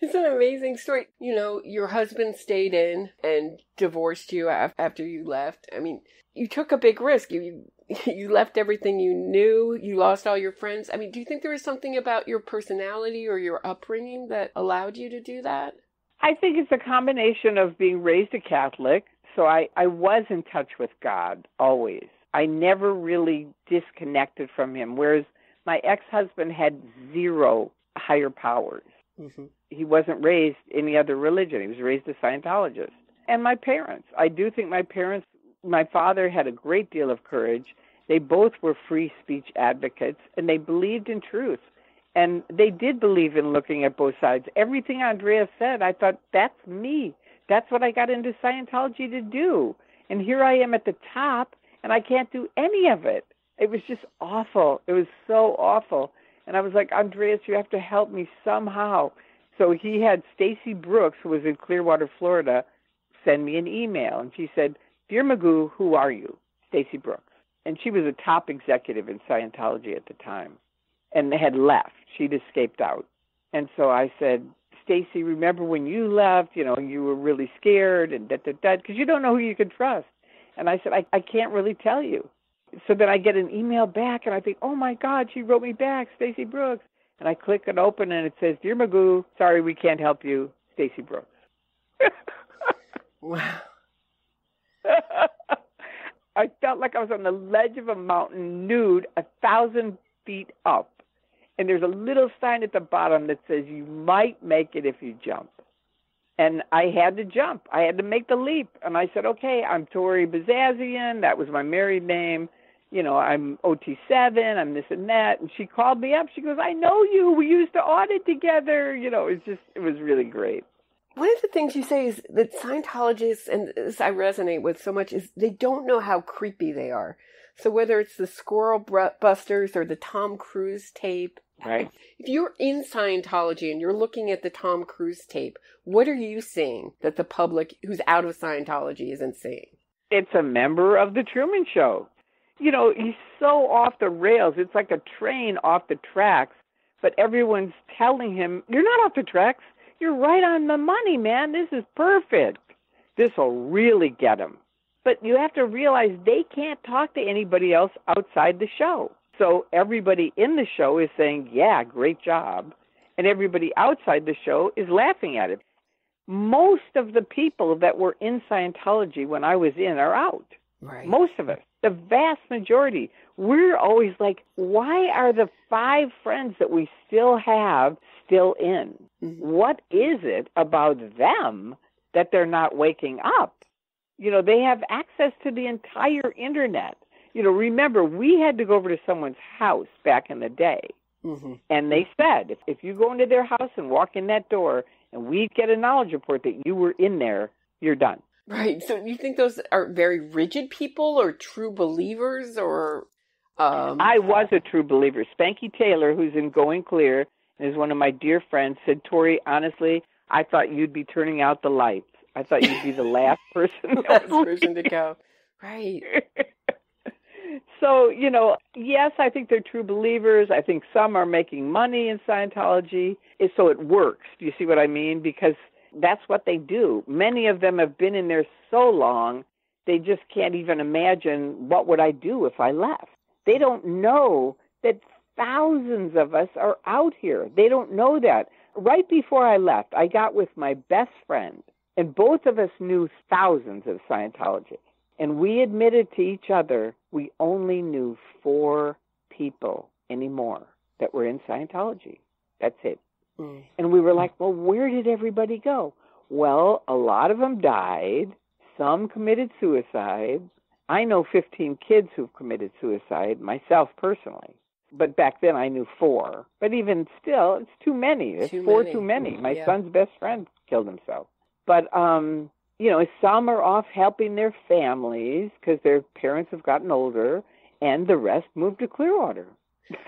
it's an amazing story. You know, your husband stayed in and divorced you after you left. I mean, you took a big risk. You you left everything you knew. You lost all your friends. I mean, do you think there was something about your personality or your upbringing that allowed you to do that? I think it's a combination of being raised a Catholic, so I, I was in touch with God always. I never really disconnected from Him, whereas my ex husband had zero higher powers. Mm-hmm. He wasn't raised in any other religion, he was raised a Scientologist. And my parents, I do think my parents, my father had a great deal of courage. They both were free speech advocates and they believed in truth. And they did believe in looking at both sides. Everything Andrea said, I thought, that's me. That's what I got into Scientology to do. And here I am at the top, and I can't do any of it. It was just awful. It was so awful. And I was like, Andreas, you have to help me somehow. So he had Stacy Brooks, who was in Clearwater, Florida, send me an email. And she said, Dear Magoo, who are you? Stacy Brooks. And she was a top executive in Scientology at the time and had left. She'd escaped out. And so I said, Stacy, remember when you left, you know, you were really scared and da da da, because you don't know who you can trust. And I said, I, I can't really tell you. So then I get an email back, and I think, oh my God, she wrote me back, Stacy Brooks. And I click it open, and it says, Dear Magoo, sorry we can't help you, Stacy Brooks. wow. I felt like I was on the ledge of a mountain, nude, a thousand feet up and there's a little sign at the bottom that says you might make it if you jump. And I had to jump. I had to make the leap. And I said, okay, I'm Tory Bezazian. That was my married name. You know, I'm OT7. I'm this and that. And she called me up. She goes, I know you. We used to audit together. You know, it's just, it was really great. One of the things you say is that Scientologists, and this I resonate with so much, is they don't know how creepy they are. So whether it's the Squirrel Busters or the Tom Cruise tape, right? If you're in Scientology and you're looking at the Tom Cruise tape, what are you seeing that the public who's out of Scientology isn't seeing? It's a member of the Truman Show. You know, he's so off the rails. It's like a train off the tracks, but everyone's telling him, "You're not off the tracks. You're right on the money, man. This is perfect. This will really get him." But you have to realize they can't talk to anybody else outside the show. So everybody in the show is saying, yeah, great job. And everybody outside the show is laughing at it. Most of the people that were in Scientology when I was in are out. Right. Most of us, the vast majority. We're always like, why are the five friends that we still have still in? Mm-hmm. What is it about them that they're not waking up? You know, they have access to the entire internet. You know, remember, we had to go over to someone's house back in the day. Mm-hmm. And they said, if, if you go into their house and walk in that door and we get a knowledge report that you were in there, you're done. Right. So you think those are very rigid people or true believers or um... I was a true believer. Spanky Taylor, who's in Going Clear and is one of my dear friends, said, Tory, honestly, I thought you'd be turning out the lights. I thought you'd be the last person. last person to go. Right. so, you know, yes, I think they're true believers. I think some are making money in Scientology. So it works. Do you see what I mean? Because that's what they do. Many of them have been in there so long, they just can't even imagine what would I do if I left. They don't know that thousands of us are out here. They don't know that. Right before I left, I got with my best friend and both of us knew thousands of Scientology. And we admitted to each other we only knew four people anymore that were in Scientology. That's it. Mm. And we were like, well, where did everybody go? Well, a lot of them died. Some committed suicide. I know 15 kids who've committed suicide, myself personally. But back then I knew four. But even still, it's too many. It's too four many. too many. My yeah. son's best friend killed himself. But um, you know, some are off helping their families because their parents have gotten older, and the rest moved to Clearwater.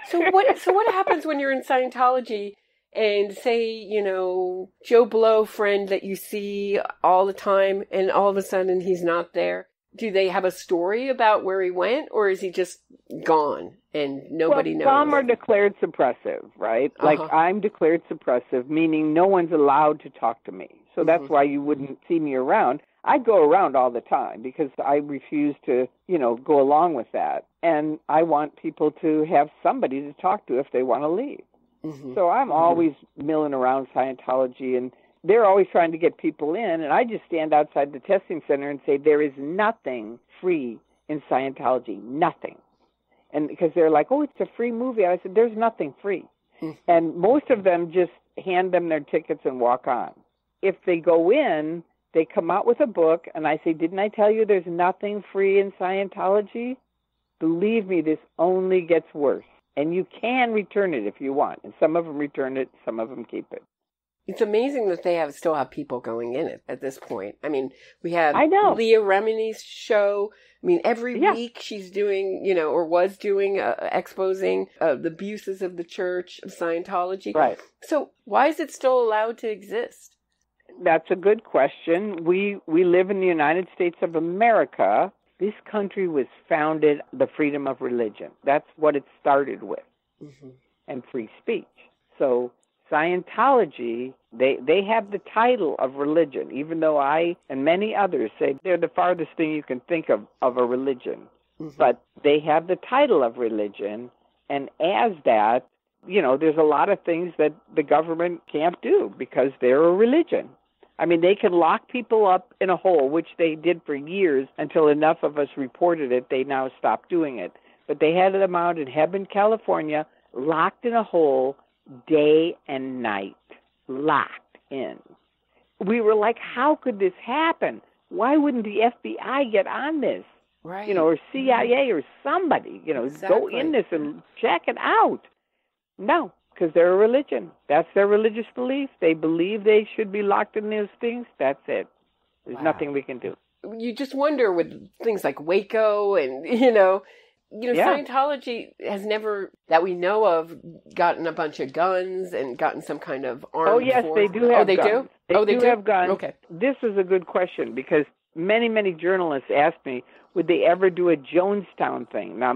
so what? So what happens when you're in Scientology? and say, you know, Joe Blow friend that you see all the time and all of a sudden he's not there. Do they have a story about where he went or is he just gone and nobody well, knows? Some are declared suppressive, right? Uh-huh. Like I'm declared suppressive, meaning no one's allowed to talk to me. So that's mm-hmm. why you wouldn't see me around. I go around all the time because I refuse to, you know, go along with that. And I want people to have somebody to talk to if they want to leave. Mm-hmm. So I'm mm-hmm. always milling around Scientology and they're always trying to get people in and I just stand outside the testing center and say there is nothing free in Scientology, nothing. And because they're like, "Oh, it's a free movie." I said, "There's nothing free." Mm-hmm. And most of them just hand them their tickets and walk on if they go in, they come out with a book, and I say, Didn't I tell you there's nothing free in Scientology? Believe me, this only gets worse. And you can return it if you want. And some of them return it, some of them keep it. It's amazing that they have still have people going in it at this point. I mean, we have I know. Leah Remini's show. I mean, every yeah. week she's doing, you know, or was doing, uh, exposing uh, the abuses of the church, of Scientology. Right. So why is it still allowed to exist? That's a good question. We we live in the United States of America. This country was founded the freedom of religion. That's what it started with, mm-hmm. and free speech. So Scientology, they they have the title of religion, even though I and many others say they're the farthest thing you can think of of a religion. Mm-hmm. But they have the title of religion, and as that, you know, there's a lot of things that the government can't do because they're a religion. I mean, they can lock people up in a hole, which they did for years until enough of us reported it. They now stopped doing it. But they had them out in Hemet, California, locked in a hole day and night, locked in. We were like, how could this happen? Why wouldn't the FBI get on this? Right. You know, or CIA mm-hmm. or somebody, you know, exactly. go in this and check it out. No, because they're a religion. That's their religious belief. They believe they should be locked in those things. That's it. There's wow. nothing we can do. You just wonder with things like Waco and, you know, you know, Yeah. Scientology has never, that we know of, gotten a bunch of guns and gotten some kind of armed. Oh yes, force. they do have Oh, they guns. do. They oh, they do, do have guns. Okay. This is a good question because many, many journalists asked me, would they ever do a Jonestown thing? Now,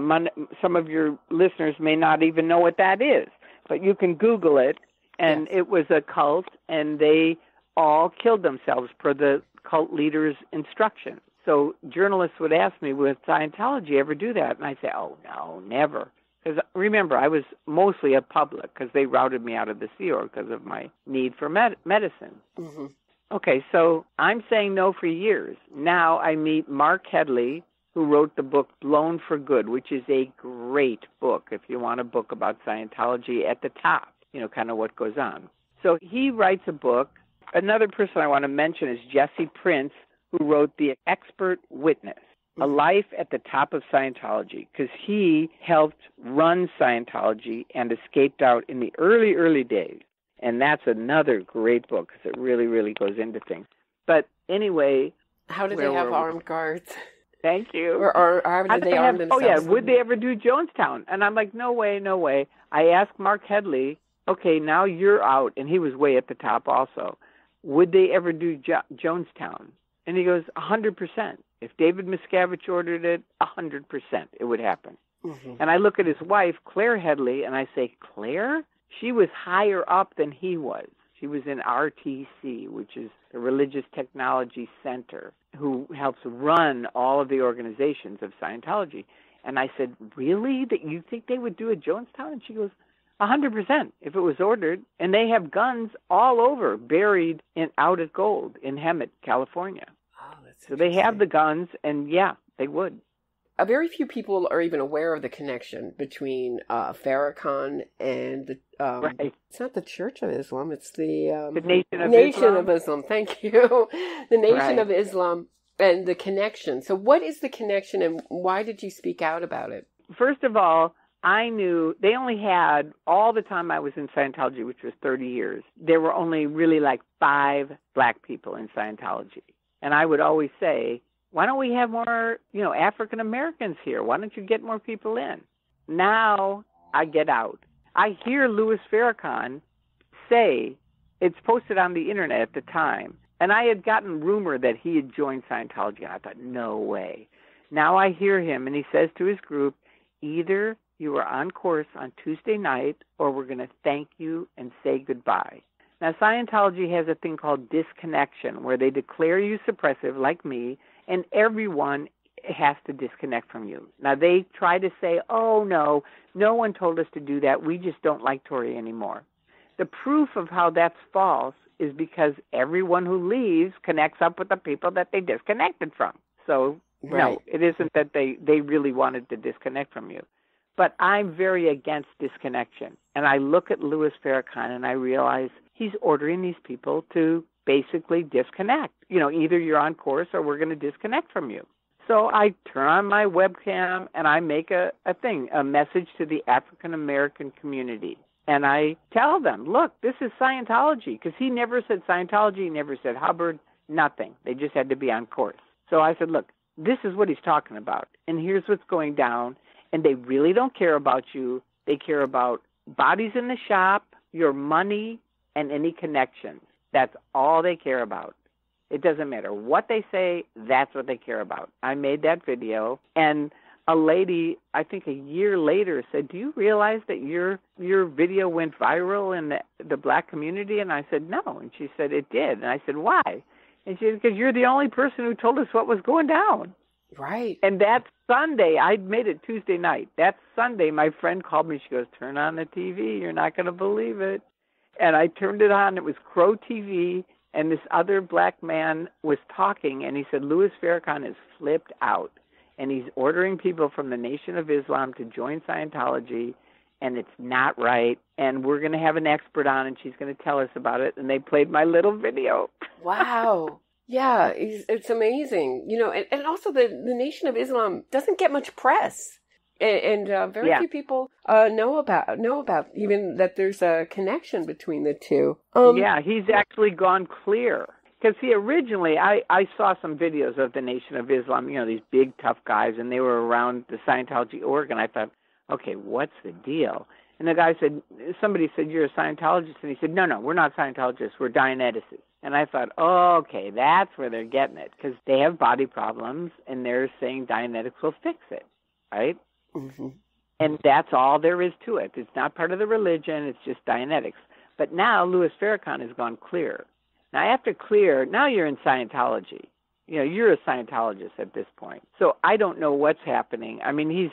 some of your listeners may not even know what that is, but you can Google it. And it was a cult, and they all killed themselves per the cult leader's instruction. So journalists would ask me, would Scientology ever do that? And I say, oh, no, never. Because remember, I was mostly a public because they routed me out of the Sea Org because of my need for med- medicine. hmm Okay, so I'm saying no for years. Now I meet Mark Headley, who wrote the book Blown for Good, which is a great book if you want a book about Scientology at the top, you know, kind of what goes on. So he writes a book. Another person I want to mention is Jesse Prince, who wrote The Expert Witness. A mm-hmm. life at the top of Scientology, because he helped run Scientology and escaped out in the early, early days and that's another great book because it really really goes into things but anyway How do they have armed guards? thank you. Or, or How they they arm have- oh yeah would they ever do jonestown? And i'm like no way no way. I asked mark headley okay now you're out and he was way at the top also. Would they ever do jo- jonestown? And he goes a hundred percent. If david miscavige ordered it a hundred percent it would happen. Mhm. and I look at his wife, Claire Headley, and I say, Claire? She was higher up than he was. She was in RTC, which is the Religious Technology Center, who helps run all of the organizations of Scientology. And I said, Really? That you think they would do a Jonestown? And she goes, a hundred percent if it was ordered. And they have guns all over, buried in out at gold in Hemet, California. Oh, So they have the guns, and yeah, they would. A very few people are even aware of the connection between uh, Farrakhan and the. Um, Right. It's not the Church of Islam. It's the um, The Nation of Nation Islam. of Islam. Thank you. the Nation Right. of Islam and the connection. So, what is the connection, and why did you speak out about it? first of all, I knew they only had all the time I was in Scientology, which was 30 years. There were only really like five black people in Scientology, and I would always say, "Why don't we have more, you know, African Americans here? Why don't you get more people in?" Now I get out. I hear Louis Farrakhan say it's posted on the internet at the time, and I had gotten rumor that he had joined Scientology, I thought, "No way." Now I hear him, and he says to his group, either you are on course on Tuesday night or we're going to thank you and say goodbye. Now, Scientology has a thing called disconnection where they declare you suppressive, like me, and everyone has to disconnect from you. Now, they try to say, oh, no, no one told us to do that. We just don't like Tory anymore. The proof of how that's false is because everyone who leaves connects up with the people that they disconnected from. So Right. no, it isn't that they they really wanted to disconnect from you. But I'm very against disconnection. And I look at Louis Farrakhan and I realize he's ordering these people to basically disconnect. You know, either you're on course or we're going to disconnect from you. So I turn on my webcam and I make a, a thing, a message to the African American community. And I tell them, look, this is Scientology. Because he never said Scientology, he never said Hubbard, nothing. They just had to be on course. So I said, look, this is what he's talking about. And here's what's going down. And they really don't care about you. They care about bodies in the shop, your money, and any connections. That's all they care about. It doesn't matter what they say, that's what they care about. I made that video and a lady, I think a year later said, "Do you realize that your your video went viral in the the black community?" And I said, "No." And she said, "It did." And I said, "Why?" And she said, "Because you're the only person who told us what was going down." Right. And that Sunday, I made it Tuesday night. That Sunday, my friend called me. She goes, "Turn on the TV. You're not going to believe it." And I turned it on. It was Crow TV, and this other black man was talking, and he said, "Louis Farrakhan is flipped out, and he's ordering people from the Nation of Islam to join Scientology." And it's not right. And we're going to have an expert on, and she's going to tell us about it. And they played my little video. Wow. Yeah, it's, amazing. You know, and, and also the, the Nation of Islam doesn't get much press. And, and uh, very Yeah. few people uh, know about know about even that there's a connection between the two. Um, yeah, he's actually gone clear. Because he originally I I saw some videos of the Nation of Islam. You know, these big tough guys, and they were around the Scientology org, and I thought, okay, what's the deal? And the guy said, somebody said, you're a Scientologist, and he said, no, no, we're not Scientologists, we're Dianeticists. And I thought, oh, okay, that's where they're getting it, because they have body problems, and they're saying Dianetics will fix it, right? Mm-hmm. And that's all there is to it. It's not part of the religion, it's just Dianetics. But now Louis Farrakhan has gone clear. Now after clear, now you're in Scientology. You know, you're a Scientologist at this point. So I don't know what's happening. I mean, he's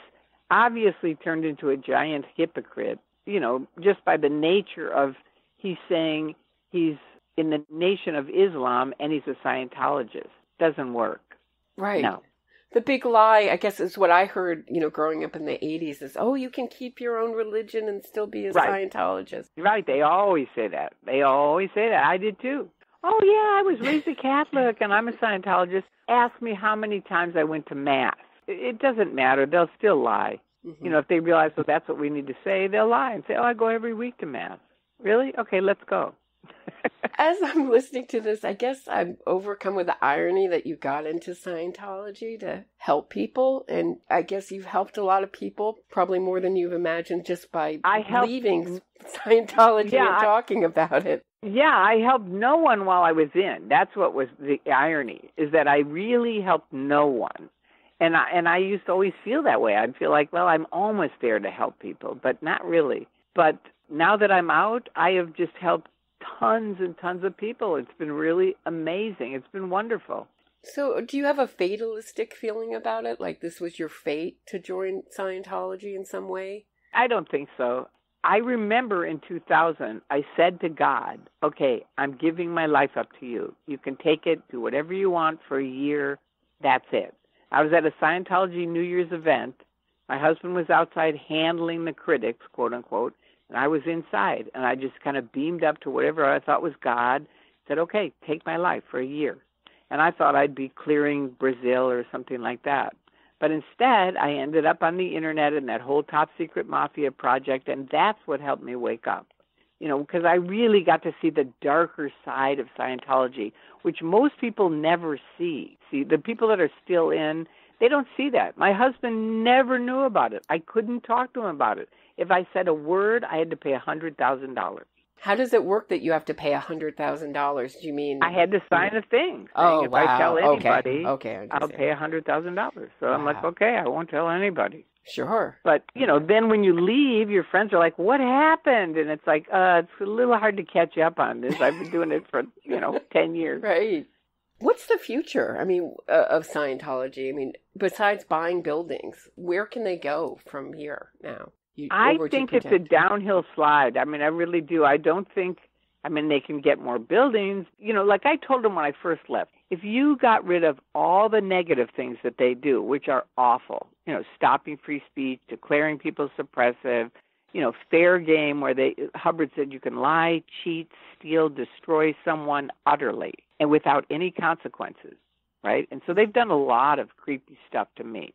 obviously turned into a giant hypocrite, you know, just by the nature of he's saying he's in the nation of Islam and he's a Scientologist. Doesn't work. Right. No. The big lie, I guess, is what I heard, you know, growing up in the 80s is, oh, you can keep your own religion and still be a Right. Scientologist. Right, they always say that. They always say that. I did too. Oh yeah, I was raised a Catholic and I'm a Scientologist. Ask me how many times I went to mass. It doesn't matter. They'll still lie. Mhm. You know, if they realize well that's what we need to say, they'll lie and say, "Oh, I go every week to mass." Really? Okay, let's go. As I'm listening to this, I guess I'm overcome with the irony that you got into Scientology to help people. And I guess you've helped a lot of people, probably more than you've imagined, just by I helped- leaving Scientology Yeah, and I- talking about it. Yeah, I helped no one while I was in. That's what was the irony is that I really helped no one. And I and I used to always feel that way. I'd feel like, well, I'm almost there to help people, but not really. But now that I'm out, I have just helped tons and tons of people. It's been really amazing. It's been wonderful. So, do you have a fatalistic feeling about it? Like this was your fate to join Scientology in some way? I don't think so. I remember in 2000, I said to God, okay, I'm giving my life up to you. You can take it, do whatever you want for a year. That's it. I was at a Scientology New Year's event. My husband was outside handling the critics, quote unquote, and I was inside. And I just kind of beamed up to whatever I thought was God, said, okay, take my life for a year. And I thought I'd be clearing Brazil or something like that. But instead, I ended up on the internet in that whole top secret mafia project, and that's what helped me wake up. You know, because I really got to see the darker side of Scientology, which most people never see. See, the people that are still in, they don't see that. My husband never knew about it. I couldn't talk to him about it. If I said a word, I had to pay a hundred thousand dollars. How does it work that you have to pay a hundred thousand dollars? Do you mean I had to sign a thing Oh if wow! I tell anybody, okay, okay, I'll pay a hundred thousand dollars. So I'm like, okay, I won't tell anybody. Sure. But you know, then when you leave, your friends are like, "What happened?" And it's like, "Uh, it's a little hard to catch up on this. I've been doing it for you know ten years." Right. What's the future? I mean, uh, of Scientology. I mean, besides buying buildings, where can they go from here now? You, I think it's a downhill slide. I mean, I really do. I don't think. I mean, they can get more buildings. You know, like I told them when I first left, if you got rid of all the negative things that they do, which are awful, you know, stopping free speech, declaring people suppressive, you know, fair game where they Hubbard said you can lie, cheat, steal, destroy someone utterly and without any consequences, right? And so they've done a lot of creepy stuff to me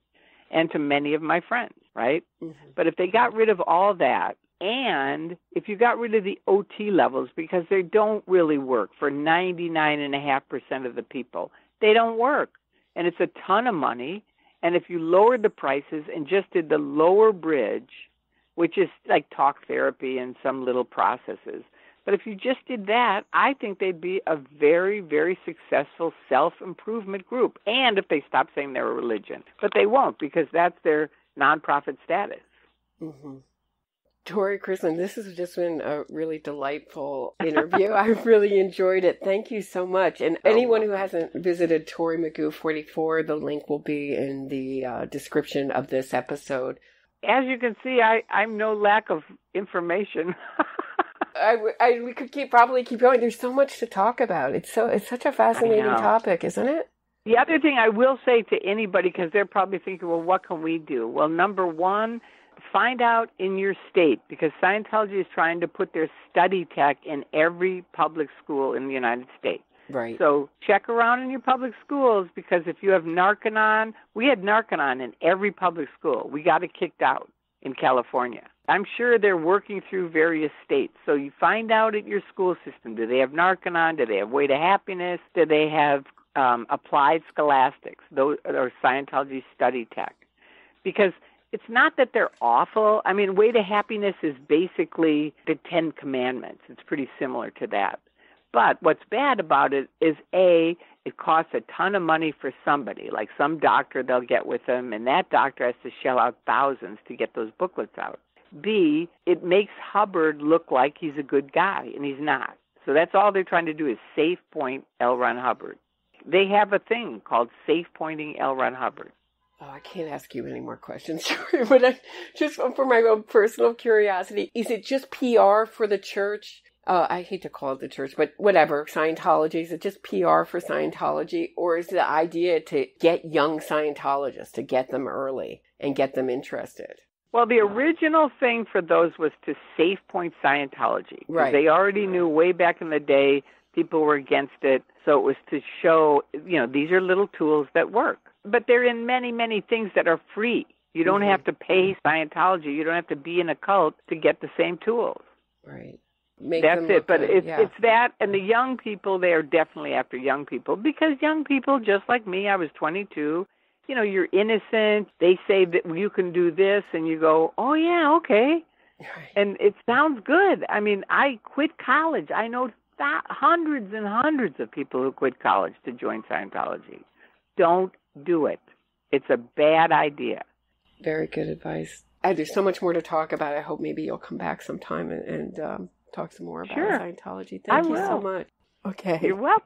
and to many of my friends, right? Mhm. But if they got rid of all that, and if you got rid of the OT levels, because they don't really work for 99.5% of the people, they don't work. And it's a ton of money. And if you lowered the prices and just did the lower bridge, which is like talk therapy and some little processes, but if you just did that, I think they'd be a very, very successful self improvement group. And if they stop saying they're a religion, but they won't because that's their nonprofit status. Mm-hmm. Tory Christman, this has just been a really delightful interview. I really enjoyed it. Thank you so much. And anyone who hasn't visited Tory Magoo 44, the link will be in the uh, description of this episode. As you can see, I, I'm no lack of information. I, I, we could keep probably keep going. There's so much to talk about. It's so it's such a fascinating topic, isn't it? The other thing I will say to anybody, because they're probably thinking, well, what can we do? Well, number one, find out in your state, because Scientology is trying to put their study tech in every public school in the United States. Right. So check around in your public schools, because if you have Narconon, we had Narconon in every public school. We got it kicked out in California. I'm sure they're working through various states. So you find out at your school system do they have Narconon? Do they have Way to Happiness? Do they have um, Applied Scholastics? Those are Scientology study tech. Because it's not that they're awful. I mean, Way to Happiness is basically the Ten Commandments. It's pretty similar to that. But what's bad about it is A, it costs a ton of money for somebody, like some doctor they'll get with them, and that doctor has to shell out thousands to get those booklets out. B, it makes Hubbard look like he's a good guy, and he's not. So that's all they're trying to do is safe point L. Ron Hubbard. They have a thing called safe pointing L. Ron Hubbard. Oh, I can't ask you any more questions, Sorry, but I, just for my own personal curiosity, is it just PR for the church? Uh, I hate to call it the church, but whatever, Scientology, is it just PR for Scientology? Or is the idea to get young Scientologists, to get them early and get them interested? Well, the original thing for those was to safe point Scientology. Right. They already knew way back in the day people were against it. So it was to show, you know, these are little tools that work. But they're in many, many things that are free. You don't Mhm. have to pay Scientology. You don't have to be in a cult to get the same tools. Right. Make That's it. But good, it's yeah. it's that and the young people they are definitely after young people because young people just like me, I was 22. You know, you're innocent. They say that you can do this and you go, "Oh yeah, okay." And it sounds good. I mean, I quit college. I know th- hundreds and hundreds of people who quit college to join Scientology. Don't do it. It's a bad idea. Very good advice. Uh, there's so much more to talk about. I hope maybe you'll come back sometime and, and um, talk some more about Sure. Scientology. I Thank you so will. much. Okay. You're welcome.